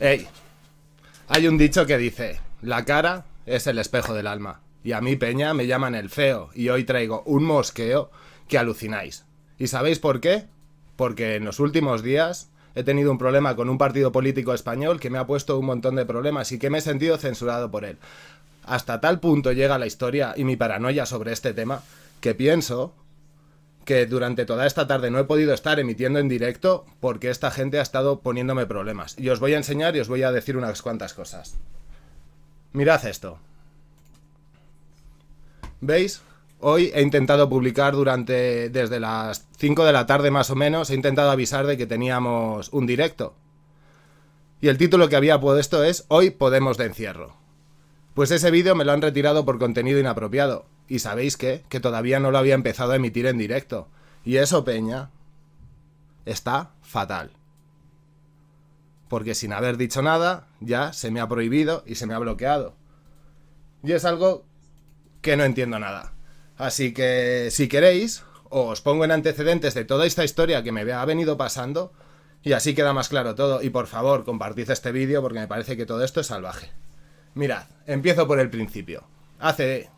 Ey, hay un dicho que dice, la cara es el espejo del alma. Y a mí, Peña, me llaman el feo. Y hoy traigo un mosqueo que alucináis. ¿Y sabéis por qué? Porque en los últimos días he tenido un problema con un partido político español que me ha puesto un montón de problemas y que me he sentido censurado por él. Hasta tal punto llega la historia y mi paranoia sobre este tema que pienso que durante toda esta tarde no he podido estar emitiendo en directo porque esta gente ha estado poniéndome problemas. Y os voy a enseñar y os voy a decir unas cuantas cosas. Mirad esto. ¿Veis? Hoy he intentado publicar durante desde las 5 de la tarde más o menos, he intentado avisar de que teníamos un directo. Y el título que había puesto es Hoy podemos de encierro. Pues ese vídeo me lo han retirado por contenido inapropiado. Y sabéis qué? Que todavía no lo había empezado a emitir en directo. Y eso, Peña, está fatal. Porque sin haber dicho nada, ya se me ha prohibido y se me ha bloqueado. Y es algo que no entiendo nada. Así que, si queréis, os pongo en antecedentes de toda esta historia que me ha venido pasando. Y así queda más claro todo. Y por favor, compartid este vídeo porque me parece que todo esto es salvaje. Mirad, empiezo por el principio. Hace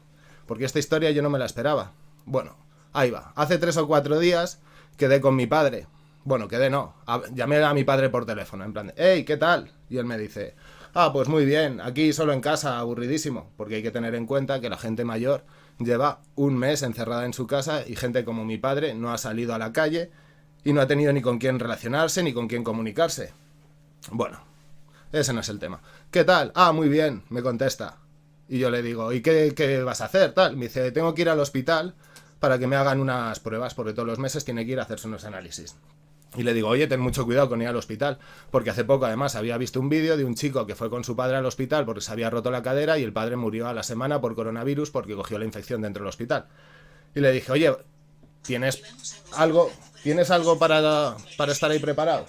porque esta historia yo no me la esperaba. Bueno, ahí va. Hace tres o cuatro días quedé con mi padre. Bueno, quedé no. llamé a mi padre por teléfono, en plan, hey, ¿qué tal? Y él me dice, ah, pues muy bien, aquí solo en casa, aburridísimo. Porque hay que tener en cuenta que la gente mayor lleva un mes encerrada en su casa y gente como mi padre no ha salido a la calle y no ha tenido ni con quién relacionarse ni con quién comunicarse. Bueno, ese no es el tema. ¿Qué tal? Ah, muy bien, me contesta. Y yo le digo, ¿y qué, vas a hacer? Tal. Me dice, tengo que ir al hospital para que me hagan unas pruebas, porque todos los meses tiene que ir a hacerse unos análisis. Y le digo, oye, ten mucho cuidado con ir al hospital, porque hace poco además había visto un vídeo de un chico que fue con su padre al hospital porque se había roto la cadera y el padre murió a la semana por coronavirus porque cogió la infección dentro del hospital. Y le dije, oye, ¿tienes algo, ¿tienes algo para, para estar ahí preparado?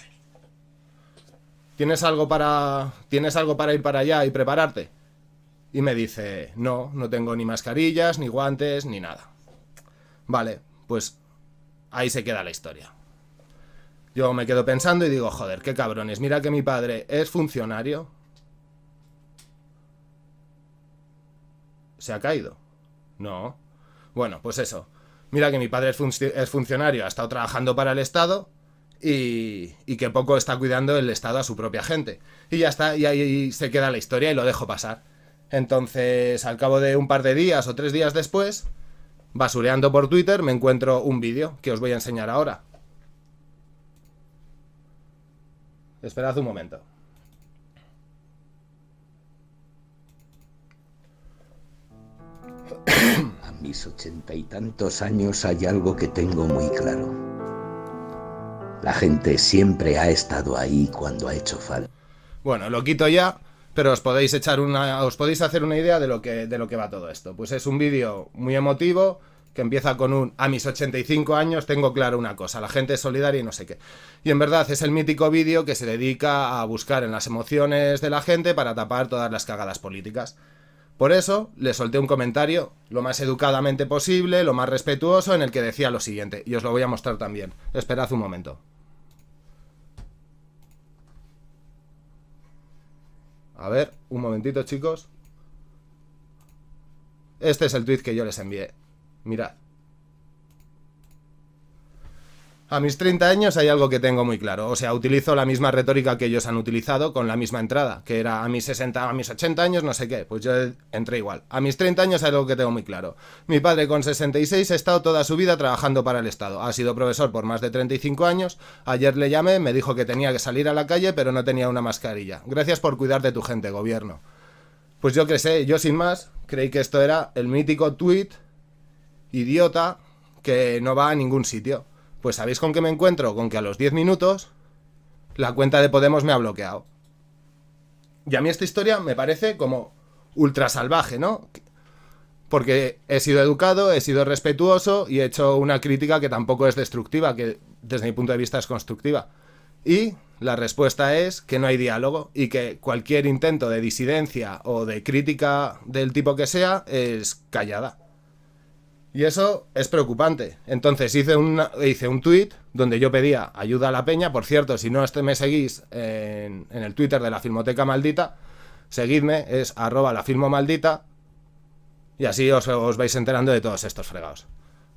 ¿Tienes algo para, ¿Tienes algo para ir para allá y prepararte? Y me dice, no, no tengo ni mascarillas, ni guantes, ni nada. Vale, pues ahí se queda la historia. Yo me quedo pensando y digo, joder, qué cabrones, mira que mi padre es funcionario. ¿Se ha caído? No. Bueno, pues eso. Mira que mi padre es, funcionario, ha estado trabajando para el Estado y, y, que poco está cuidando el Estado a su propia gente. Y ya está, y ahí se queda la historia y lo dejo pasar. Entonces, al cabo de un par de días o tres días después, basureando por Twitter, me encuentro un vídeo que os voy a enseñar ahora. Esperad un momento. A mis ochenta y tantos años hay algo que tengo muy claro. La gente siempre ha estado ahí cuando ha hecho falta. Bueno, lo quito ya pero os podéis echar una os podéis hacer una idea de lo que de lo que va todo esto. Pues es un vídeo muy emotivo que empieza con un a mis 85 años tengo claro una cosa, la gente es solidaria y no sé qué. Y en verdad es el mítico vídeo que se dedica a buscar en las emociones de la gente para tapar todas las cagadas políticas. Por eso le solté un comentario lo más educadamente posible, lo más respetuoso, en el que decía lo siguiente, y os lo voy a mostrar también. Esperad un momento. A ver, un momentito, chicos. Este es el tweet que yo les envié. Mirad. A mis 30 años hay algo que tengo muy claro, o sea, utilizo la misma retórica que ellos han utilizado con la misma entrada, que era a mis 60, a mis 80 años, no sé qué, pues yo entré igual. A mis 30 años hay algo que tengo muy claro. Mi padre con 66 ha estado toda su vida trabajando para el Estado, ha sido profesor por más de 35 años, ayer le llamé, me dijo que tenía que salir a la calle pero no tenía una mascarilla. Gracias por cuidar de tu gente, gobierno. Pues yo qué sé, yo sin más, creí que esto era el mítico tweet idiota que no va a ningún sitio. Pues ¿sabéis con qué me encuentro? Con que a los 10 minutos la cuenta de Podemos me ha bloqueado. Y a mí esta historia me parece como ultra salvaje, ¿no? Porque he sido educado, he sido respetuoso y he hecho una crítica que tampoco es destructiva, que desde mi punto de vista es constructiva. Y la respuesta es que no hay diálogo y que cualquier intento de disidencia o de crítica del tipo que sea es callada. Y eso es preocupante. Entonces hice, hice un tweet donde yo pedía ayuda a la peña. Por cierto, si no me seguís en, el Twitter de la Filmoteca Maldita, seguidme, es arroba la maldita. Y así os, os vais enterando de todos estos fregados.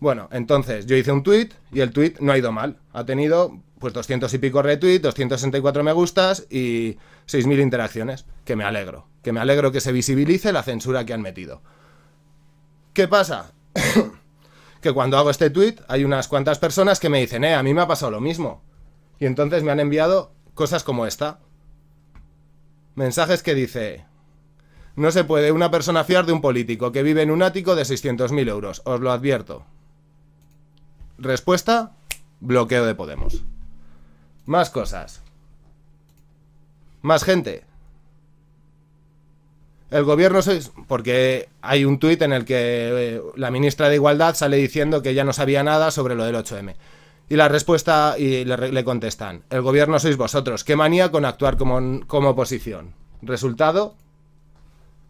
Bueno, entonces yo hice un tweet y el tweet no ha ido mal. Ha tenido pues 200 y pico retweets, 264 me gustas y 6.000 interacciones. Que me alegro. Que me alegro que se visibilice la censura que han metido. ¿Qué pasa? que cuando hago este tweet hay unas cuantas personas que me dicen, eh, a mí me ha pasado lo mismo. Y entonces me han enviado cosas como esta. Mensajes que dice, no se puede una persona fiar de un político que vive en un ático de 600.000 euros, os lo advierto. Respuesta, bloqueo de Podemos. Más cosas. Más gente. El gobierno sois... Porque hay un tuit en el que eh, la ministra de Igualdad sale diciendo que ya no sabía nada sobre lo del 8M. Y la respuesta, y le, contestan, el gobierno sois vosotros. ¿Qué manía con actuar como, como oposición? Resultado,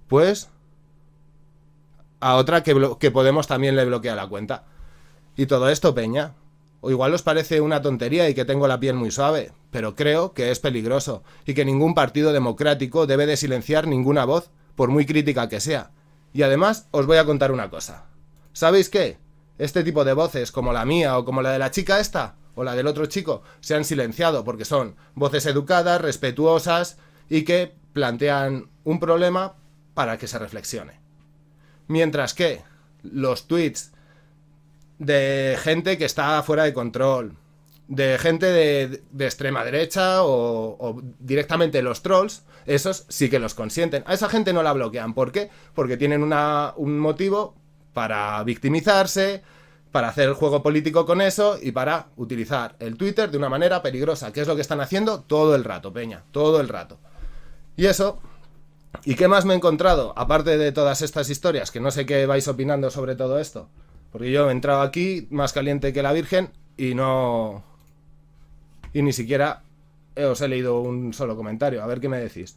pues, a otra que, que Podemos también le bloquea la cuenta. Y todo esto, Peña. O igual os parece una tontería y que tengo la piel muy suave, pero creo que es peligroso y que ningún partido democrático debe de silenciar ninguna voz, por muy crítica que sea. Y además os voy a contar una cosa. ¿Sabéis qué? Este tipo de voces, como la mía o como la de la chica esta, o la del otro chico, se han silenciado porque son voces educadas, respetuosas y que plantean un problema para que se reflexione. Mientras que los tweets de gente que está fuera de control, de gente de, extrema derecha o, directamente los trolls, esos sí que los consienten. A esa gente no la bloquean. ¿Por qué? Porque tienen un motivo para victimizarse, para hacer el juego político con eso y para utilizar el Twitter de una manera peligrosa, que es lo que están haciendo todo el rato, Peña, todo el rato. Y eso... ¿Y qué más me he encontrado? Aparte de todas estas historias, que no sé qué vais opinando sobre todo esto. Porque yo he entrado aquí más caliente que la Virgen y no... Y ni siquiera os he leído un solo comentario. A ver qué me decís.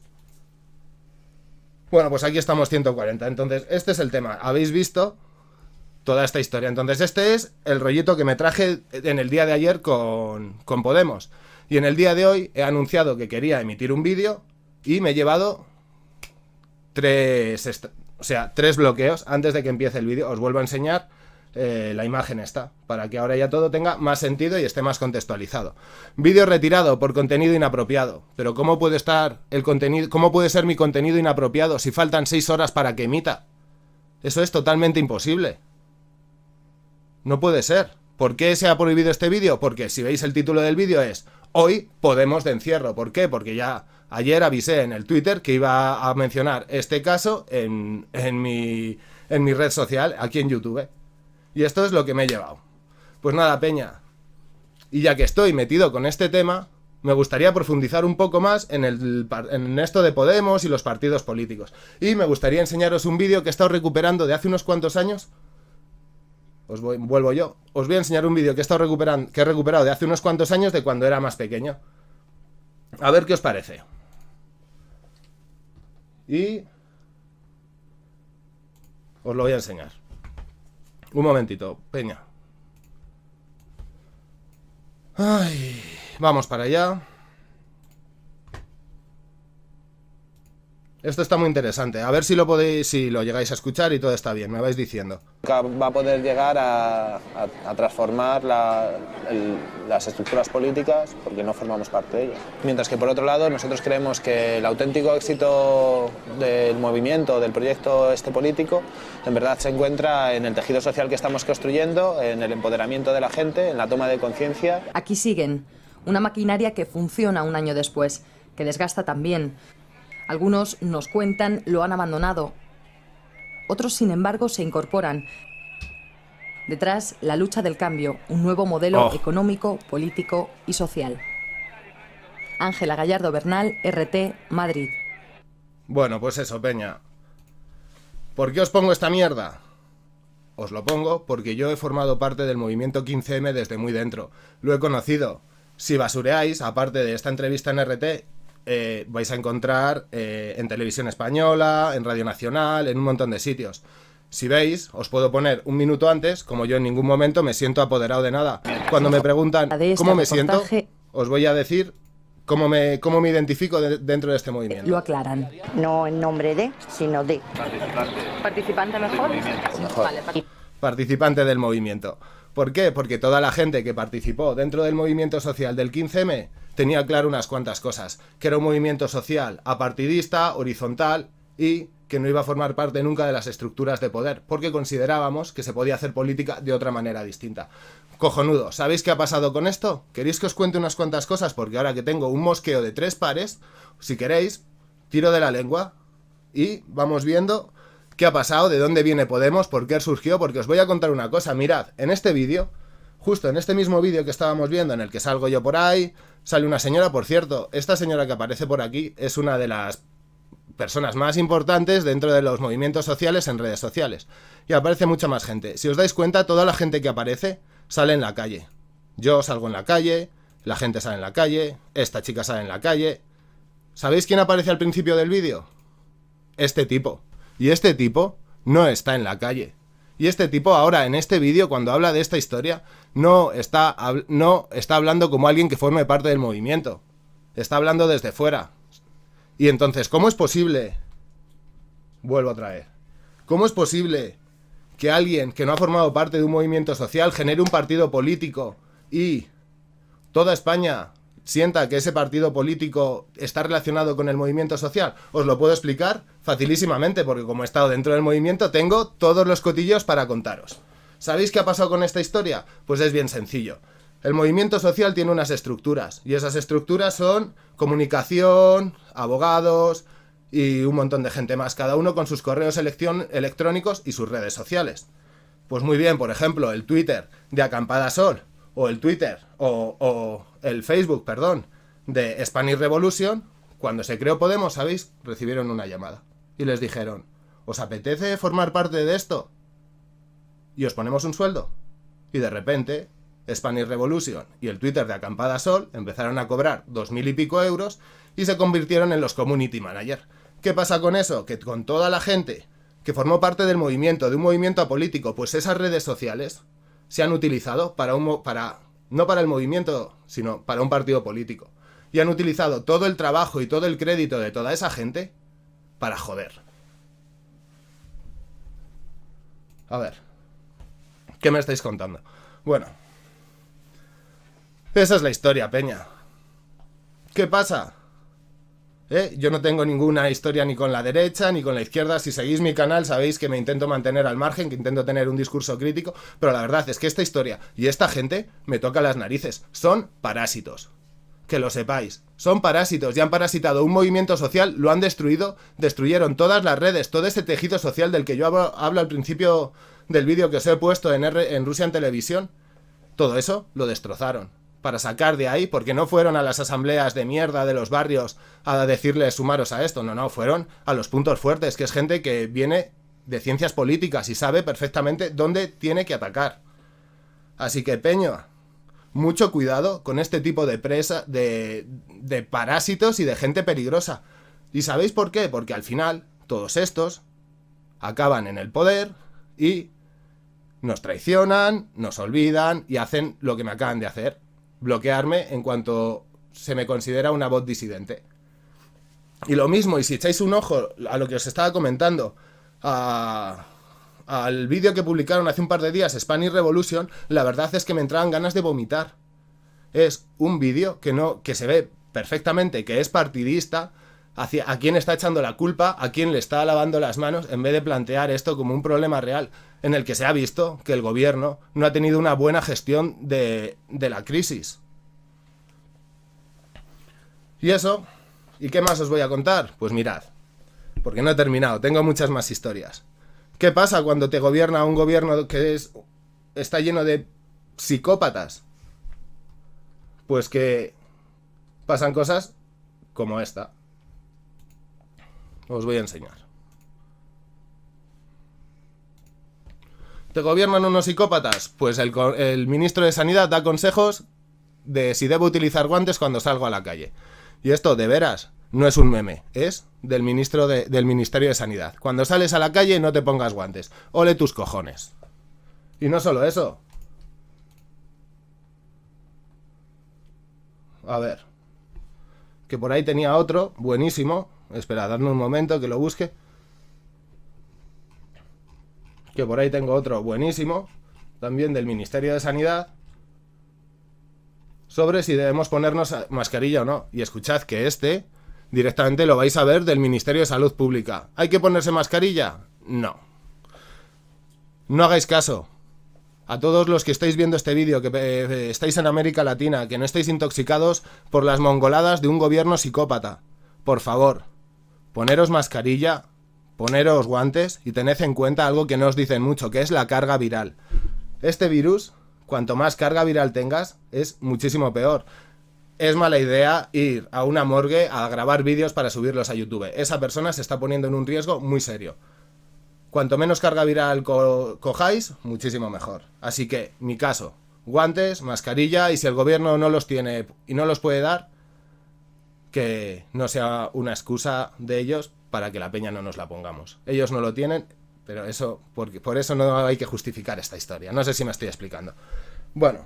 Bueno, pues aquí estamos 140. Entonces, este es el tema. Habéis visto toda esta historia. Entonces, este es el rollito que me traje en el día de ayer con, con Podemos. Y en el día de hoy he anunciado que quería emitir un vídeo y me he llevado tres, o sea, tres bloqueos antes de que empiece el vídeo. Os vuelvo a enseñar eh, la imagen está, para que ahora ya todo tenga más sentido y esté más contextualizado. Vídeo retirado por contenido inapropiado. Pero ¿cómo puede estar el contenido, cómo puede ser mi contenido inapropiado si faltan 6 horas para que emita? Eso es totalmente imposible. No puede ser. ¿Por qué se ha prohibido este vídeo? Porque si veis el título del vídeo es Hoy Podemos de encierro. ¿Por qué? Porque ya ayer avisé en el Twitter que iba a mencionar este caso en, en, mi, en mi red social, aquí en YouTube. Y esto es lo que me he llevado. Pues nada, Peña. Y ya que estoy metido con este tema, me gustaría profundizar un poco más en, el, en esto de Podemos y los partidos políticos. Y me gustaría enseñaros un vídeo que he estado recuperando de hace unos cuantos años. Os vuelvo yo. Os voy a enseñar un vídeo que he estado recuperando, que he recuperado de hace unos cuantos años de cuando era más pequeño. A ver qué os parece. Y os lo voy a enseñar. Un momentito, Peña. Ay, vamos para allá. Esto está muy interesante. A ver si lo podéis, si lo llegáis a escuchar y todo está bien. Me vais diciendo. Va a poder llegar a, transformar las estructuras políticas porque no formamos parte de ellas. Mientras que por otro lado nosotros creemos que el auténtico éxito del movimiento, del proyecto este político, en verdad se encuentra en el tejido social que estamos construyendo, en el empoderamiento de la gente, en la toma de conciencia. Aquí siguen. Una maquinaria que funciona un año después, que desgasta también algunos nos cuentan lo han abandonado. Otros, sin embargo, se incorporan. Detrás, la lucha del cambio, un nuevo modelo oh. económico, político y social. Ángela Gallardo Bernal, RT, Madrid. Bueno, pues eso, Peña. ¿Por qué os pongo esta mierda? Os lo pongo porque yo he formado parte del movimiento 15M desde muy dentro. Lo he conocido. Si basureáis, aparte de esta entrevista en RT, eh, vais a encontrar eh, en televisión española, en Radio Nacional, en un montón de sitios. Si veis, os puedo poner un minuto antes, como yo en ningún momento me siento apoderado de nada. Cuando me preguntan este cómo me siento, os voy a decir cómo me, cómo me identifico de- dentro de este movimiento. Lo aclaran. No en nombre de, sino de. ¿Participante mejor? Vale, pa- participante del movimiento. ¿Por qué? Porque toda la gente que participó dentro del movimiento social del 15M tenía claro unas cuantas cosas, que era un movimiento social apartidista, horizontal y que no iba a formar parte nunca de las estructuras de poder, porque considerábamos que se podía hacer política de otra manera distinta. Cojonudo, ¿sabéis qué ha pasado con esto? ¿Queréis que os cuente unas cuantas cosas? Porque ahora que tengo un mosqueo de tres pares, si queréis, tiro de la lengua y vamos viendo qué ha pasado, de dónde viene Podemos, por qué surgió, porque os voy a contar una cosa. Mirad, en este vídeo, justo en este mismo vídeo que estábamos viendo, en el que salgo yo por ahí, sale una señora, por cierto, esta señora que aparece por aquí es una de las personas más importantes dentro de los movimientos sociales en redes sociales. Y aparece mucha más gente. Si os dais cuenta, toda la gente que aparece sale en la calle. Yo salgo en la calle, la gente sale en la calle, esta chica sale en la calle. ¿Sabéis quién aparece al principio del vídeo? Este tipo. Y este tipo no está en la calle. Y este tipo ahora en este vídeo, cuando habla de esta historia, no está, no está hablando como alguien que forme parte del movimiento. Está hablando desde fuera. Y entonces, ¿cómo es posible? Vuelvo a traer. ¿Cómo es posible que alguien que no ha formado parte de un movimiento social genere un partido político y toda España sienta que ese partido político está relacionado con el movimiento social? Os lo puedo explicar facilísimamente, porque como he estado dentro del movimiento, tengo todos los cotillos para contaros. ¿Sabéis qué ha pasado con esta historia? Pues es bien sencillo. El movimiento social tiene unas estructuras, y esas estructuras son comunicación, abogados y un montón de gente más, cada uno con sus correos electrónicos y sus redes sociales. Pues muy bien, por ejemplo, el Twitter de Acampada Sol, o el Twitter, o, o el Facebook, perdón, de Spanish Revolution, cuando se creó Podemos, ¿sabéis? Recibieron una llamada. Y les dijeron, ¿os apetece formar parte de esto? Y os ponemos un sueldo. Y de repente, Spanish Revolution y el Twitter de Acampada Sol empezaron a cobrar dos mil y pico euros y se convirtieron en los community manager. ¿Qué pasa con eso? Que con toda la gente que formó parte del movimiento, de un movimiento apolítico, pues esas redes sociales se han utilizado para un para no para el movimiento, sino para un partido político. Y han utilizado todo el trabajo y todo el crédito de toda esa gente para joder. A ver. ¿Qué me estáis contando? Bueno. Esa es la historia, Peña. ¿Qué pasa? ¿Eh? Yo no tengo ninguna historia ni con la derecha ni con la izquierda. Si seguís mi canal sabéis que me intento mantener al margen, que intento tener un discurso crítico, pero la verdad es que esta historia y esta gente me toca las narices. Son parásitos. Que lo sepáis. Son parásitos y han parasitado un movimiento social, lo han destruido, destruyeron todas las redes, todo ese tejido social del que yo hablo, hablo al principio del vídeo que os he puesto en, Rusia en televisión. Todo eso lo destrozaron. Para sacar de ahí, porque no fueron a las asambleas de mierda de los barrios a decirles sumaros a esto, no, no, fueron a los puntos fuertes, que es gente que viene de ciencias políticas y sabe perfectamente dónde tiene que atacar. Así que, Peño, mucho cuidado con este tipo de presa, de, de parásitos y de gente peligrosa. ¿Y sabéis por qué? Porque al final, todos estos acaban en el poder y nos traicionan, nos olvidan y hacen lo que me acaban de hacer. Bloquearme en cuanto se me considera una voz disidente. Y lo mismo, y si echáis un ojo a lo que os estaba comentando, a- al vídeo que publicaron hace un par de días, Spanish Revolution, la verdad es que me entraban ganas de vomitar. Es un vídeo que no, que se ve perfectamente que es partidista, hacia a quién está echando la culpa, a quién le está lavando las manos, en vez de plantear esto como un problema real, en el que se ha visto que el gobierno no ha tenido una buena gestión de, la crisis. Y eso, ¿y qué más os voy a contar? Pues mirad, porque no he terminado, tengo muchas más historias. ¿Qué pasa cuando te gobierna un gobierno que es está lleno de psicópatas? Pues que pasan cosas como esta. Os voy a enseñar. ¿Te gobiernan unos psicópatas? Pues el, ministro de Sanidad da consejos de si debo utilizar guantes cuando salgo a la calle. Y esto, de veras, no es un meme, es del, ministro de- del Ministerio de Sanidad. Cuando sales a la calle no te pongas guantes, ole tus cojones. Y no solo eso. A ver. Que por ahí tenía otro, buenísimo. Espera, dadme un momento que lo busque. Que por ahí tengo otro buenísimo, también del Ministerio de Sanidad, sobre si debemos ponernos mascarilla o no. Y escuchad que este directamente lo vais a ver del Ministerio de Salud Pública. ¿Hay que ponerse mascarilla? No. No hagáis caso. A todos los que estáis viendo este vídeo, que eh, estáis en América Latina, que no estáis intoxicados por las mongoladas de un gobierno psicópata. Por favor, poneros mascarilla, poneros guantes y tened en cuenta algo que no os dicen mucho, que es la carga viral. Este virus, cuanto más carga viral tengas, es muchísimo peor. Es mala idea ir a una morgue a grabar vídeos para subirlos a YouTube. Esa persona se está poniendo en un riesgo muy serio. Cuanto menos carga viral co- cojáis, muchísimo mejor. Así que, mi caso, guantes, mascarilla y si el gobierno no los tiene y no los puede dar, que no sea una excusa de ellos para que la peña no nos la pongamos. Ellos no lo tienen, pero eso, porque, por eso no hay que justificar esta historia. No sé si me estoy explicando. Bueno.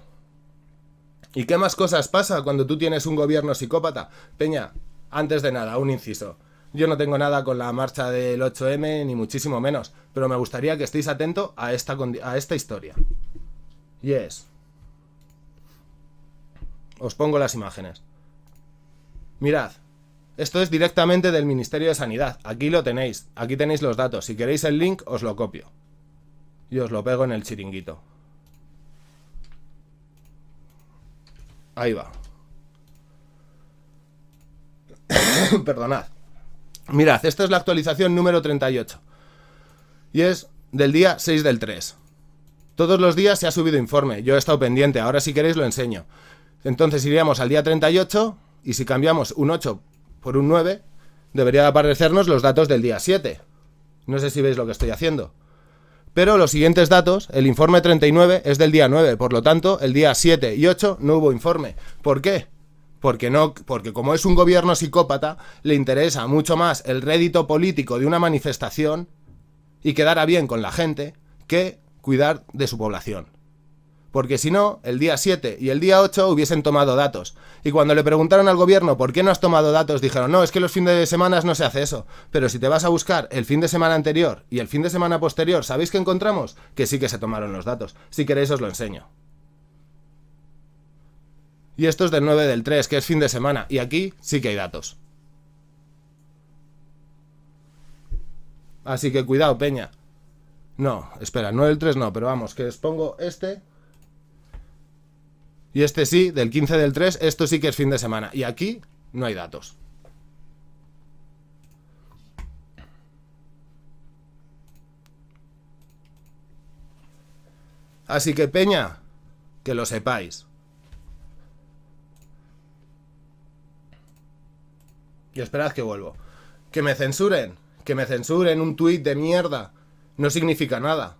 ¿Y qué más cosas pasa cuando tú tienes un gobierno psicópata? Peña, antes de nada, un inciso. Yo no tengo nada con la marcha del 8M, ni muchísimo menos, pero me gustaría que estéis atentos a esta, a esta historia. Y es... Os pongo las imágenes. Mirad, esto es directamente del Ministerio de Sanidad. Aquí lo tenéis, aquí tenéis los datos. Si queréis el link, os lo copio. Y os lo pego en el chiringuito. Ahí va. Perdonad. Mirad, esta es la actualización número 38. Y es del día 6 del 3. Todos los días se ha subido informe. Yo he estado pendiente. Ahora si queréis lo enseño. Entonces iríamos al día 38 y si cambiamos un 8 por un 9, debería aparecernos los datos del día 7. No sé si veis lo que estoy haciendo. Pero los siguientes datos, el informe 39 es del día 9, por lo tanto, el día 7 y 8 no hubo informe. ¿Por qué? Porque no, porque como es un gobierno psicópata, le interesa mucho más el rédito político de una manifestación y quedar bien con la gente que cuidar de su población. Porque si no, el día 7 y el día 8 hubiesen tomado datos. Y cuando le preguntaron al gobierno por qué no has tomado datos, dijeron, no, es que los fines de semana no se hace eso. Pero si te vas a buscar el fin de semana anterior y el fin de semana posterior, ¿sabéis qué encontramos? Que sí que se tomaron los datos. Si queréis os lo enseño. Y esto es del 9 del 3, que es fin de semana. Y aquí sí que hay datos. Así que cuidado, Peña. No, espera, 9 del 3 no, pero vamos, que os pongo este. Y este sí, del 15 del 3, esto sí que es fin de semana. Y aquí no hay datos. Así que Peña, que lo sepáis. Y esperad que vuelvo. Que me censuren, que me censuren un tuit de mierda, no significa nada.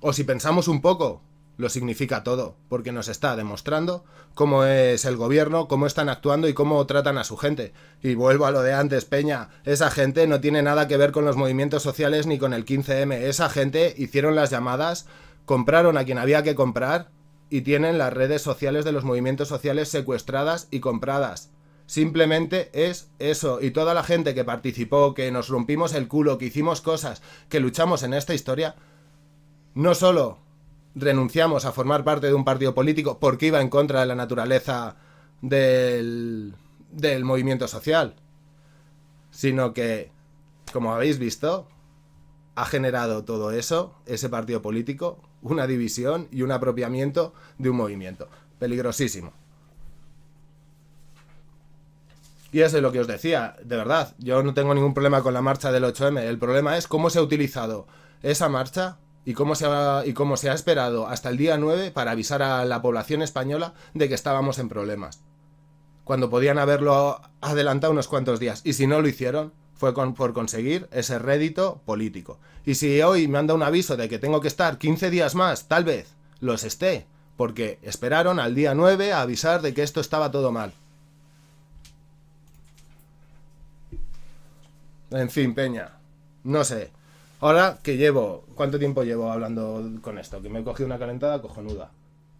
O si pensamos un poco, lo significa todo, porque nos está demostrando cómo es el gobierno, cómo están actuando y cómo tratan a su gente. Y vuelvo a lo de antes, Peña, esa gente no tiene nada que ver con los movimientos sociales ni con el 15M. Esa gente hicieron las llamadas, compraron a quien había que comprar y tienen las redes sociales de los movimientos sociales secuestradas y compradas. Simplemente es eso. Y toda la gente que participó, que nos rompimos el culo, que hicimos cosas, que luchamos en esta historia, no solo renunciamos a formar parte de un partido político porque iba en contra de la naturaleza del, del movimiento social, sino que, como habéis visto, ha generado todo eso, ese partido político, una división y un apropiamiento de un movimiento. Peligrosísimo. Y eso es lo que os decía, de verdad, yo no tengo ningún problema con la marcha del 8M, el problema es cómo se ha utilizado esa marcha y cómo se ha, esperado hasta el día 9 para avisar a la población española de que estábamos en problemas. Cuando podían haberlo adelantado unos cuantos días. Y si no lo hicieron, fue por conseguir ese rédito político. Y si hoy me han dado un aviso de que tengo que estar 15 días más, tal vez los esté, porque esperaron al día 9 a avisar de que esto estaba todo mal. En fin, Peña. No sé. Ahora que llevo. ¿Cuánto tiempo llevo hablando con esto? Que me he cogido una calentada cojonuda.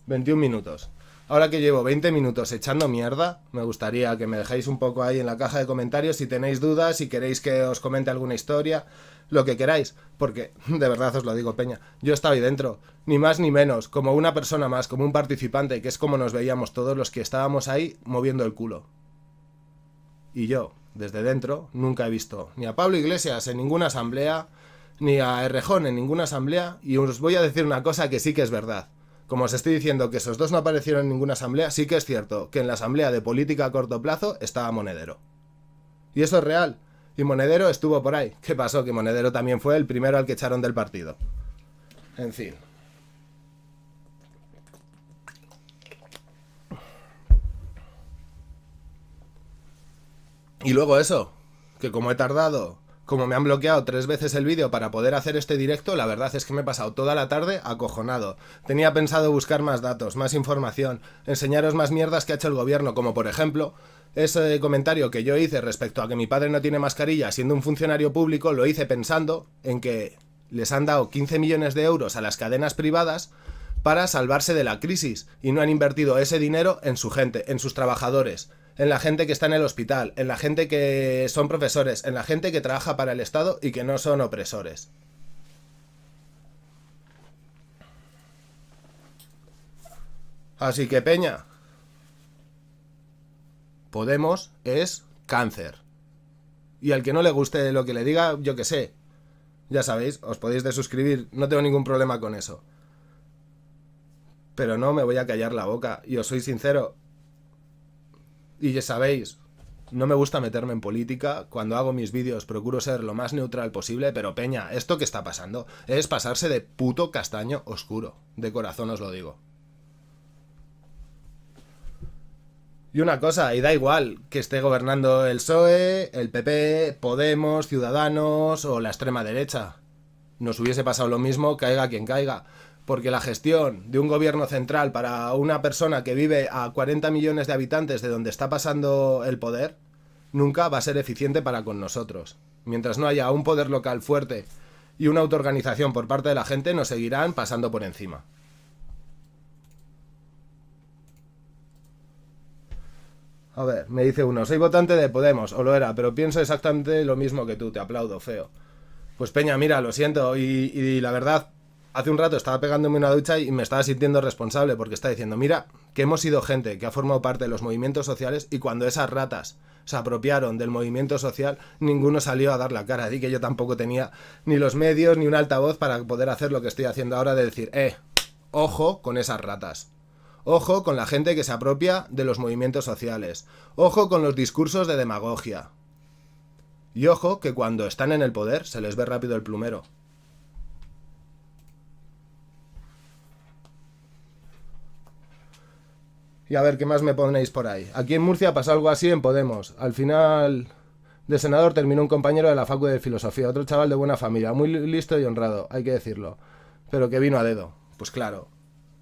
21 minutos. Ahora que llevo 20 minutos echando mierda, me gustaría que me dejéis un poco ahí en la caja de comentarios si tenéis dudas, si queréis que os comente alguna historia, lo que queráis, porque de verdad os lo digo, Peña, yo estaba ahí dentro, ni más ni menos, como una persona más, como un participante, que es como nos veíamos todos los que estábamos ahí moviendo el culo. Y yo, desde dentro, nunca he visto ni a Pablo Iglesias en ninguna asamblea, ni a Errejón en ninguna asamblea, y os voy a decir una cosa que sí que es verdad. Como os estoy diciendo que esos dos no aparecieron en ninguna asamblea, sí que es cierto que en la asamblea de política a corto plazo estaba Monedero. Y eso es real. Y Monedero estuvo por ahí. ¿Qué pasó? Que Monedero también fue el primero al que echaron del partido. En fin. Y luego eso, que como he tardado como me han bloqueado tres veces el vídeo para poder hacer este directo, la verdad es que me he pasado toda la tarde acojonado. Tenía pensado buscar más datos, más información, enseñaros más mierdas que ha hecho el gobierno, como por ejemplo ese comentario que yo hice respecto a que mi padre no tiene mascarilla siendo un funcionario público, lo hice pensando en que les han dado 15 millones de euros a las cadenas privadas para salvarse de la crisis y no han invertido ese dinero en su gente, en sus trabajadores en la gente que está en el hospital, en la gente que son profesores, en la gente que trabaja para el Estado y que no son opresores. Así que Peña, Podemos es cáncer. Y al que no le guste lo que le diga, yo que sé. Ya sabéis, os podéis desuscribir, no tengo ningún problema con eso. Pero no me voy a callar la boca, y os soy sincero, y ya sabéis, no me gusta meterme en política. Cuando hago mis vídeos procuro ser lo más neutral posible, pero Peña, esto que está pasando es pasarse de puto castaño oscuro. De corazón os lo digo. Y una cosa, y da igual que esté gobernando el PSOE, el PP, Podemos, Ciudadanos o la extrema derecha. Nos hubiese pasado lo mismo, caiga quien caiga porque la gestión de un gobierno central para una persona que vive a 40 millones de habitantes de donde está pasando el poder nunca va a ser eficiente para con nosotros. Mientras no haya un poder local fuerte y una autoorganización por parte de la gente, nos seguirán pasando por encima. A ver, me dice uno, soy votante de Podemos, o lo era, pero pienso exactamente lo mismo que tú, te aplaudo, feo. Pues Peña, mira, lo siento, y, y la verdad, hace un rato estaba pegándome una ducha y me estaba sintiendo responsable porque está diciendo, mira, que hemos sido gente que ha formado parte de los movimientos sociales y cuando esas ratas se apropiaron del movimiento social, ninguno salió a dar la cara. Di que yo tampoco tenía ni los medios ni un altavoz para poder hacer lo que estoy haciendo ahora de decir, eh, ojo con esas ratas. Ojo con la gente que se apropia de los movimientos sociales. Ojo con los discursos de demagogia. Y ojo que cuando están en el poder se les ve rápido el plumero. Y a ver, ¿qué más me ponéis por ahí? Aquí en Murcia pasa algo así en Podemos. Al final de senador terminó un compañero de la Facu de Filosofía, otro chaval de buena familia, muy listo y honrado, hay que decirlo. Pero que vino a dedo. Pues claro,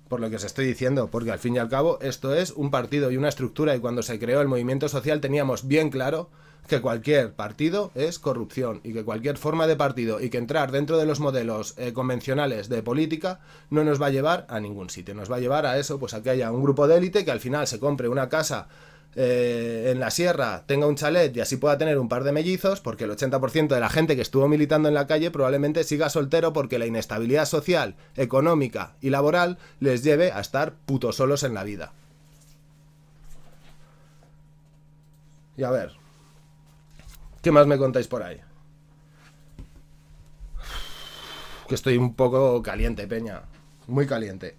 por lo que os estoy diciendo, porque al fin y al cabo esto es un partido y una estructura y cuando se creó el movimiento social teníamos bien claro que cualquier partido es corrupción y que cualquier forma de partido y que entrar dentro de los modelos eh, convencionales de política no nos va a llevar a ningún sitio. Nos va a llevar a eso, pues a que haya un grupo de élite que al final se compre una casa eh, en la sierra, tenga un chalet y así pueda tener un par de mellizos, porque el 80% de la gente que estuvo militando en la calle probablemente siga soltero porque la inestabilidad social, económica y laboral les lleve a estar putos solos en la vida. Y a ver, ¿Qué más me contáis por ahí? Que estoy un poco caliente, Peña. Muy caliente.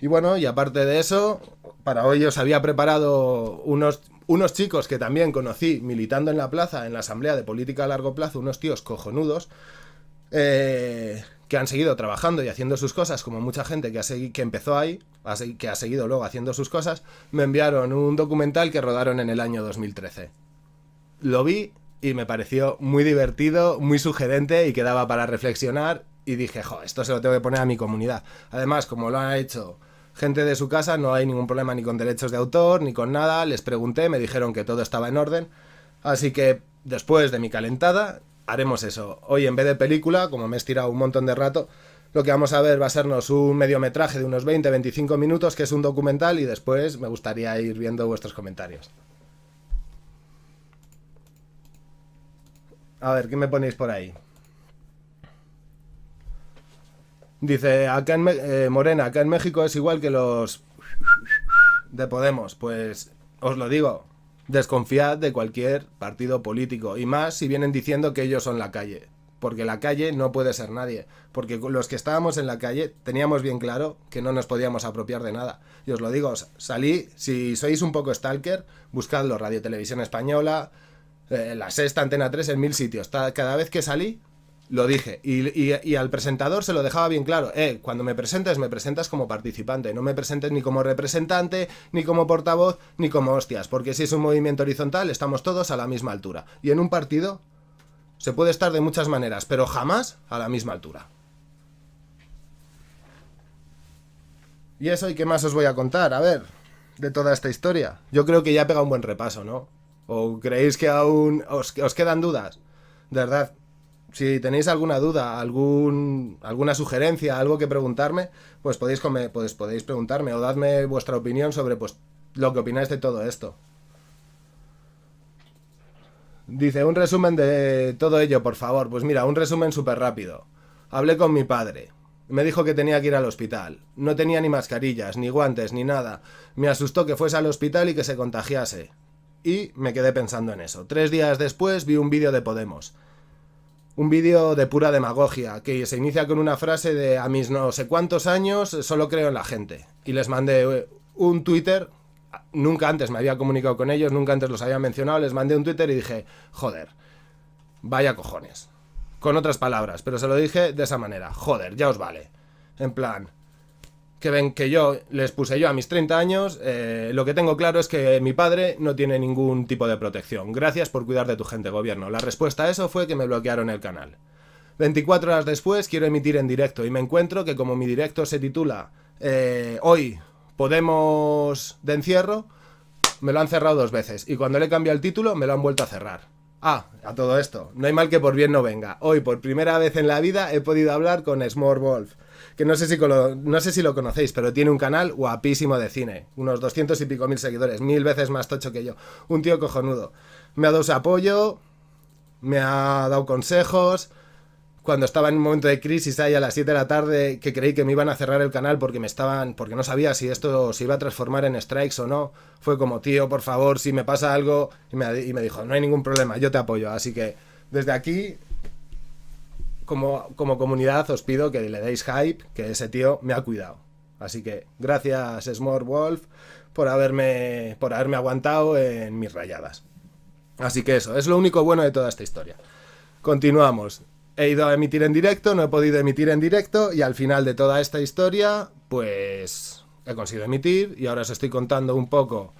Y bueno, y aparte de eso, para hoy os había preparado unos, unos chicos que también conocí militando en la plaza, en la Asamblea de Política a Largo Plazo, unos tíos cojonudos, eh, que han seguido trabajando y haciendo sus cosas, como mucha gente que, ha que empezó ahí, que ha seguido luego haciendo sus cosas, me enviaron un documental que rodaron en el año 2013. Lo vi y me pareció muy divertido, muy sugerente y quedaba para reflexionar y dije, jo, esto se lo tengo que poner a mi comunidad. Además, como lo han hecho gente de su casa, no hay ningún problema ni con derechos de autor, ni con nada, les pregunté, me dijeron que todo estaba en orden, así que después de mi calentada, haremos eso. Hoy en vez de película, como me he estirado un montón de rato, lo que vamos a ver va a sernos un mediometraje de unos 20-25 minutos, que es un documental, y después me gustaría ir viendo vuestros comentarios. A ver, ¿qué me ponéis por ahí? Dice, acá en eh, Morena, acá en México es igual que los de Podemos. Pues os lo digo, desconfiad de cualquier partido político. Y más si vienen diciendo que ellos son la calle. Porque la calle no puede ser nadie. Porque los que estábamos en la calle teníamos bien claro que no nos podíamos apropiar de nada. Y os lo digo, salí, si sois un poco stalker, buscadlo, Radio Televisión Española, eh, la sexta Antena 3 en mil sitios. Cada vez que salí, lo dije. Y, al presentador se lo dejaba bien claro. Eh, cuando me presentes, me presentas como participante. No me presentes ni como representante, ni como portavoz, ni como hostias. Porque si es un movimiento horizontal, estamos todos a la misma altura. Y en un partido se puede estar de muchas maneras, pero jamás a la misma altura. Y eso, ¿y qué más os voy a contar? A ver, de toda esta historia. Yo creo que ya he pegado un buen repaso, ¿no? ¿O creéis que aún os, os quedan dudas? De verdad, si tenéis alguna duda, algún, alguna sugerencia, algo que preguntarme, pues podéis, pues podéis preguntarme o dadme vuestra opinión sobre pues, lo que opináis de todo esto. Dice, un resumen de todo ello, por favor. Pues mira, un resumen súper rápido. Hablé con mi padre. Me dijo que tenía que ir al hospital. No tenía ni mascarillas, ni guantes, ni nada. Me asustó que fuese al hospital y que se contagiase. Y me quedé pensando en eso. Tres días después vi un vídeo de Podemos un vídeo de pura demagogia, que se inicia con una frase de a mis no sé cuántos años solo creo en la gente. Y les mandé eh, un Twitter, nunca antes me había comunicado con ellos, nunca antes los había mencionado, les mandé un Twitter y dije, joder, vaya cojones. Con otras palabras, pero se lo dije de esa manera, joder, ya os vale. En plan, que ven que yo les puse yo a mis 30 años, eh, lo que tengo claro es que mi padre no tiene ningún tipo de protección. Gracias por cuidar de tu gente, gobierno. La respuesta a eso fue que me bloquearon el canal. 24 horas después quiero emitir en directo y me encuentro que como mi directo se titula eh, Hoy Podemos de encierro, me lo han cerrado dos veces y cuando le cambio el título me lo han vuelto a cerrar. Ah, a todo esto, no hay mal que por bien no venga. Hoy por primera vez en la vida he podido hablar con Small Wolf que no sé, si lo, no sé si lo conocéis, pero tiene un canal guapísimo de cine, unos 200 y pico mil seguidores, mil veces más tocho que yo, un tío cojonudo. Me ha dado su apoyo, me ha dado consejos. Cuando estaba en un momento de crisis ahí a las 7 de la tarde, que creí que me iban a cerrar el canal porque me estaban, porque no sabía si esto se iba a transformar en strikes o no, fue como, tío, por favor, si me pasa algo, y me, y me dijo, no hay ningún problema, yo te apoyo. Así que desde aquí como, comunidad os pido que le deis hype, que ese tío me ha cuidado. Así que gracias Small Wolf por haberme, por haberme aguantado en mis rayadas. Así que eso, es lo único bueno de toda esta historia. Continuamos. He ido a emitir en directo, no he podido emitir en directo y al final de toda esta historia, pues he conseguido emitir y ahora os estoy contando un poco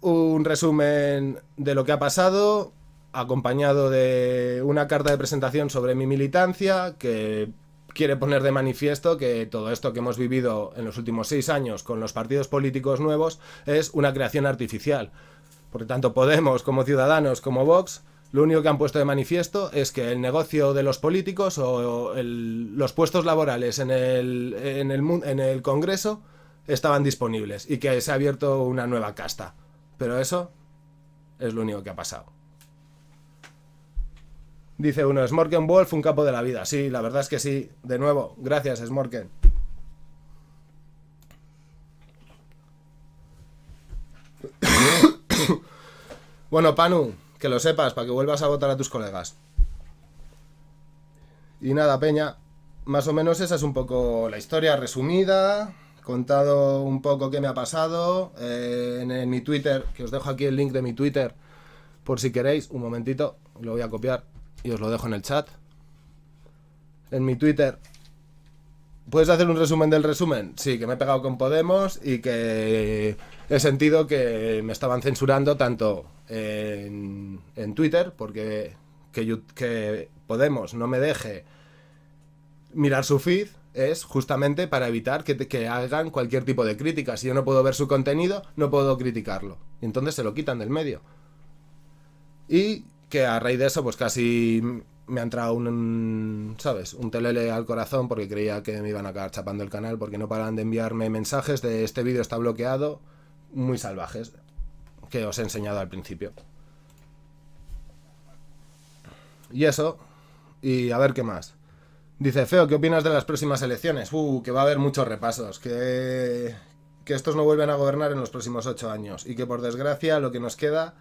un resumen de lo que ha pasado, acompañado de una carta de presentación sobre mi militancia que quiere poner de manifiesto que todo esto que hemos vivido en los últimos seis años con los partidos políticos nuevos es una creación artificial. Por tanto, Podemos, como Ciudadanos, como Vox, lo único que han puesto de manifiesto es que el negocio de los políticos o los puestos laborales en, el, en el Congreso estaban disponibles y que se ha abierto una nueva casta. Pero eso es lo único que ha pasado. Dice uno, Smorken Wolf, un capo de la vida. Sí, la verdad es que sí. De nuevo, gracias, Smorken. bueno, Panu, que lo sepas para que vuelvas a votar a tus colegas. Y nada, Peña, más o menos esa es un poco la historia resumida. Contado un poco qué me ha pasado. Eh, en, mi Twitter, que os dejo aquí el link de mi Twitter, por si queréis. Un momentito, lo voy a copiar y os lo dejo en el chat. En mi Twitter. ¿Puedes hacer un resumen del resumen? Sí, que me he pegado con Podemos y que he sentido que me estaban censurando tanto en, Twitter, porque que, Podemos no me deje mirar su feed es justamente para evitar que, que, hagan cualquier tipo de crítica. Si yo no puedo ver su contenido, no puedo criticarlo. Entonces se lo quitan del medio. Y que a raíz de eso, pues casi me ha entrado un, ¿sabes? Un telele al corazón porque creía que me iban a acabar chapando el canal porque no paran de enviarme mensajes de este vídeo está bloqueado, muy salvajes, que os he enseñado al principio. Y eso, y a ver qué más. Dice, Feo, ¿qué opinas de las próximas elecciones? Uh, que va a haber muchos repasos, que, que estos no vuelven a gobernar en los próximos ocho años y que por desgracia lo que nos queda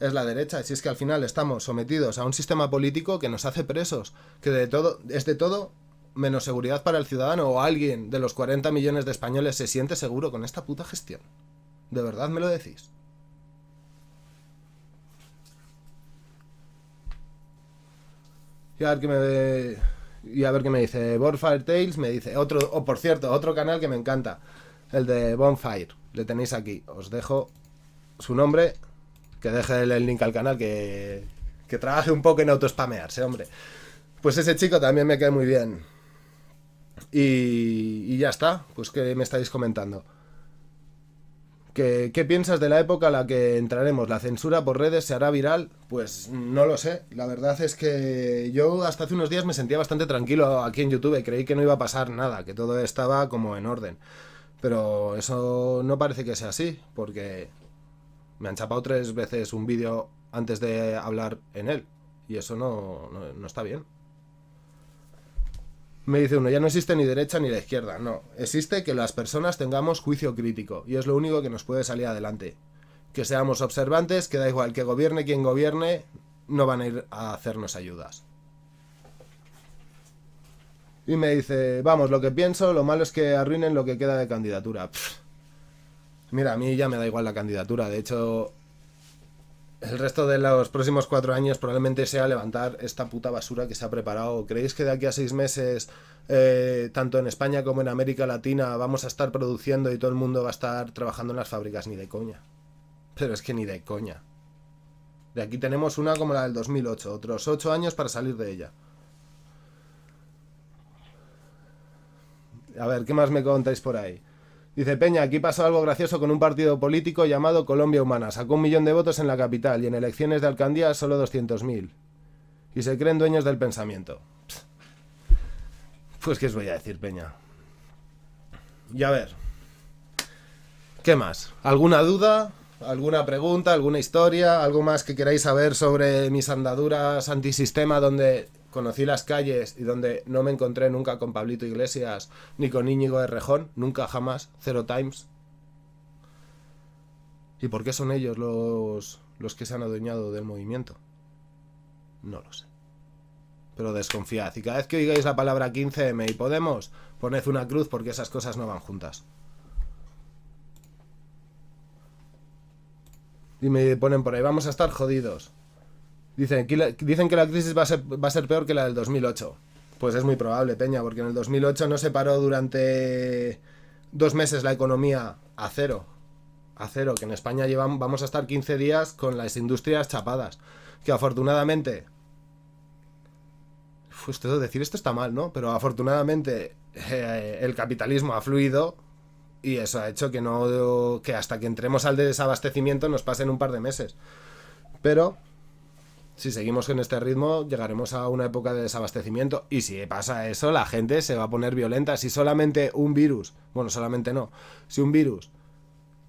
es la derecha. Si es que al final estamos sometidos a un sistema político que nos hace presos, que de todo, es de todo menos seguridad para el ciudadano o alguien de los 40 millones de españoles se siente seguro con esta puta gestión. ¿De verdad me lo decís? Y a ver qué me y a ver qué me dice Bonfire Tales me dice otro o por cierto otro canal que me encanta el de Bonfire le tenéis aquí os dejo su nombre que deje el link al canal, que, que trabaje un poco en autospamearse, hombre. Pues ese chico también me queda muy bien. Y, y ya está, pues que me estáis comentando. ¿Qué, ¿Qué, piensas de la época a la que entraremos? ¿La censura por redes se hará viral? Pues no lo sé. La verdad es que yo hasta hace unos días me sentía bastante tranquilo aquí en YouTube. Creí que no iba a pasar nada, que todo estaba como en orden. Pero eso no parece que sea así, porque me han chapado tres veces un vídeo antes de hablar en él. Y eso no, no, está bien. Me dice uno, ya no existe ni derecha ni la izquierda. No, existe que las personas tengamos juicio crítico. Y es lo único que nos puede salir adelante. Que seamos observantes, que da igual que gobierne quien gobierne, no van a ir a hacernos ayudas. Y me dice, vamos, lo que pienso, lo malo es que arruinen lo que queda de candidatura. Mira, a mí ya me da igual la candidatura. De hecho, el resto de los próximos cuatro años probablemente sea levantar esta puta basura que se ha preparado. ¿Creéis que de aquí a seis meses, eh, tanto en España como en América Latina, vamos a estar produciendo y todo el mundo va a estar trabajando en las fábricas? Ni de coña. Pero es que ni de coña. De aquí tenemos una como la del 2008, otros ocho años para salir de ella. A ver, ¿qué más me contáis por ahí? Dice Peña, aquí pasó algo gracioso con un partido político llamado Colombia Humana. Sacó un millón de votos en la capital y en elecciones de alcaldía solo 200.000. Y se creen dueños del pensamiento. Pues qué os voy a decir, Peña. Y a ver. ¿Qué más? ¿Alguna duda? ¿Alguna pregunta? ¿Alguna historia? ¿Algo más que queráis saber sobre mis andaduras antisistema donde conocí las calles y donde no me encontré nunca con Pablito Iglesias ni con Íñigo de Rejón, nunca jamás, Zero Times. ¿Y por qué son ellos los, los que se han adueñado del movimiento? No lo sé. Pero desconfiad. Y cada vez que oigáis la palabra 15M y Podemos, poned una cruz porque esas cosas no van juntas. Y me ponen por ahí, vamos a estar jodidos. Dicen dicen que la crisis va a, ser, va a ser peor que la del 2008. Pues es muy probable, Peña, porque en el 2008 no se paró durante dos meses la economía a cero. A cero, que en España llevamos, vamos a estar 15 días con las industrias chapadas. Que afortunadamente... Pues todo decir esto está mal, ¿no? Pero afortunadamente eh, el capitalismo ha fluido y eso ha hecho que no que hasta que entremos al desabastecimiento nos pasen un par de meses. Pero si seguimos en este ritmo, llegaremos a una época de desabastecimiento. Y si pasa eso, la gente se va a poner violenta. Si solamente un virus, bueno, solamente no, si un virus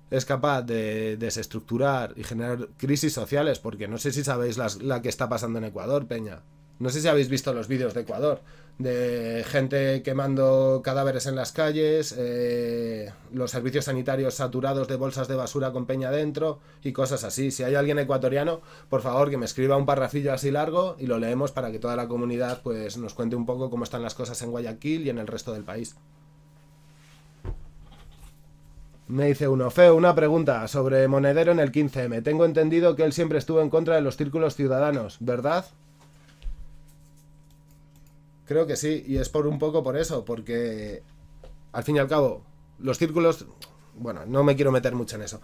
es capaz de desestructurar y generar crisis sociales, porque no sé si sabéis las, la que está pasando en Ecuador, Peña. No sé si habéis visto los vídeos de Ecuador, de gente quemando cadáveres en las calles, eh, los servicios sanitarios saturados de bolsas de basura con peña dentro y cosas así. Si hay alguien ecuatoriano, por favor que me escriba un parrafillo así largo y lo leemos para que toda la comunidad pues nos cuente un poco cómo están las cosas en Guayaquil y en el resto del país. Me dice uno, Feo, una pregunta sobre Monedero en el 15M. Tengo entendido que él siempre estuvo en contra de los círculos ciudadanos, ¿verdad? Creo que sí, y es por un poco por eso, porque al fin y al cabo, los círculos, bueno, no me quiero meter mucho en eso,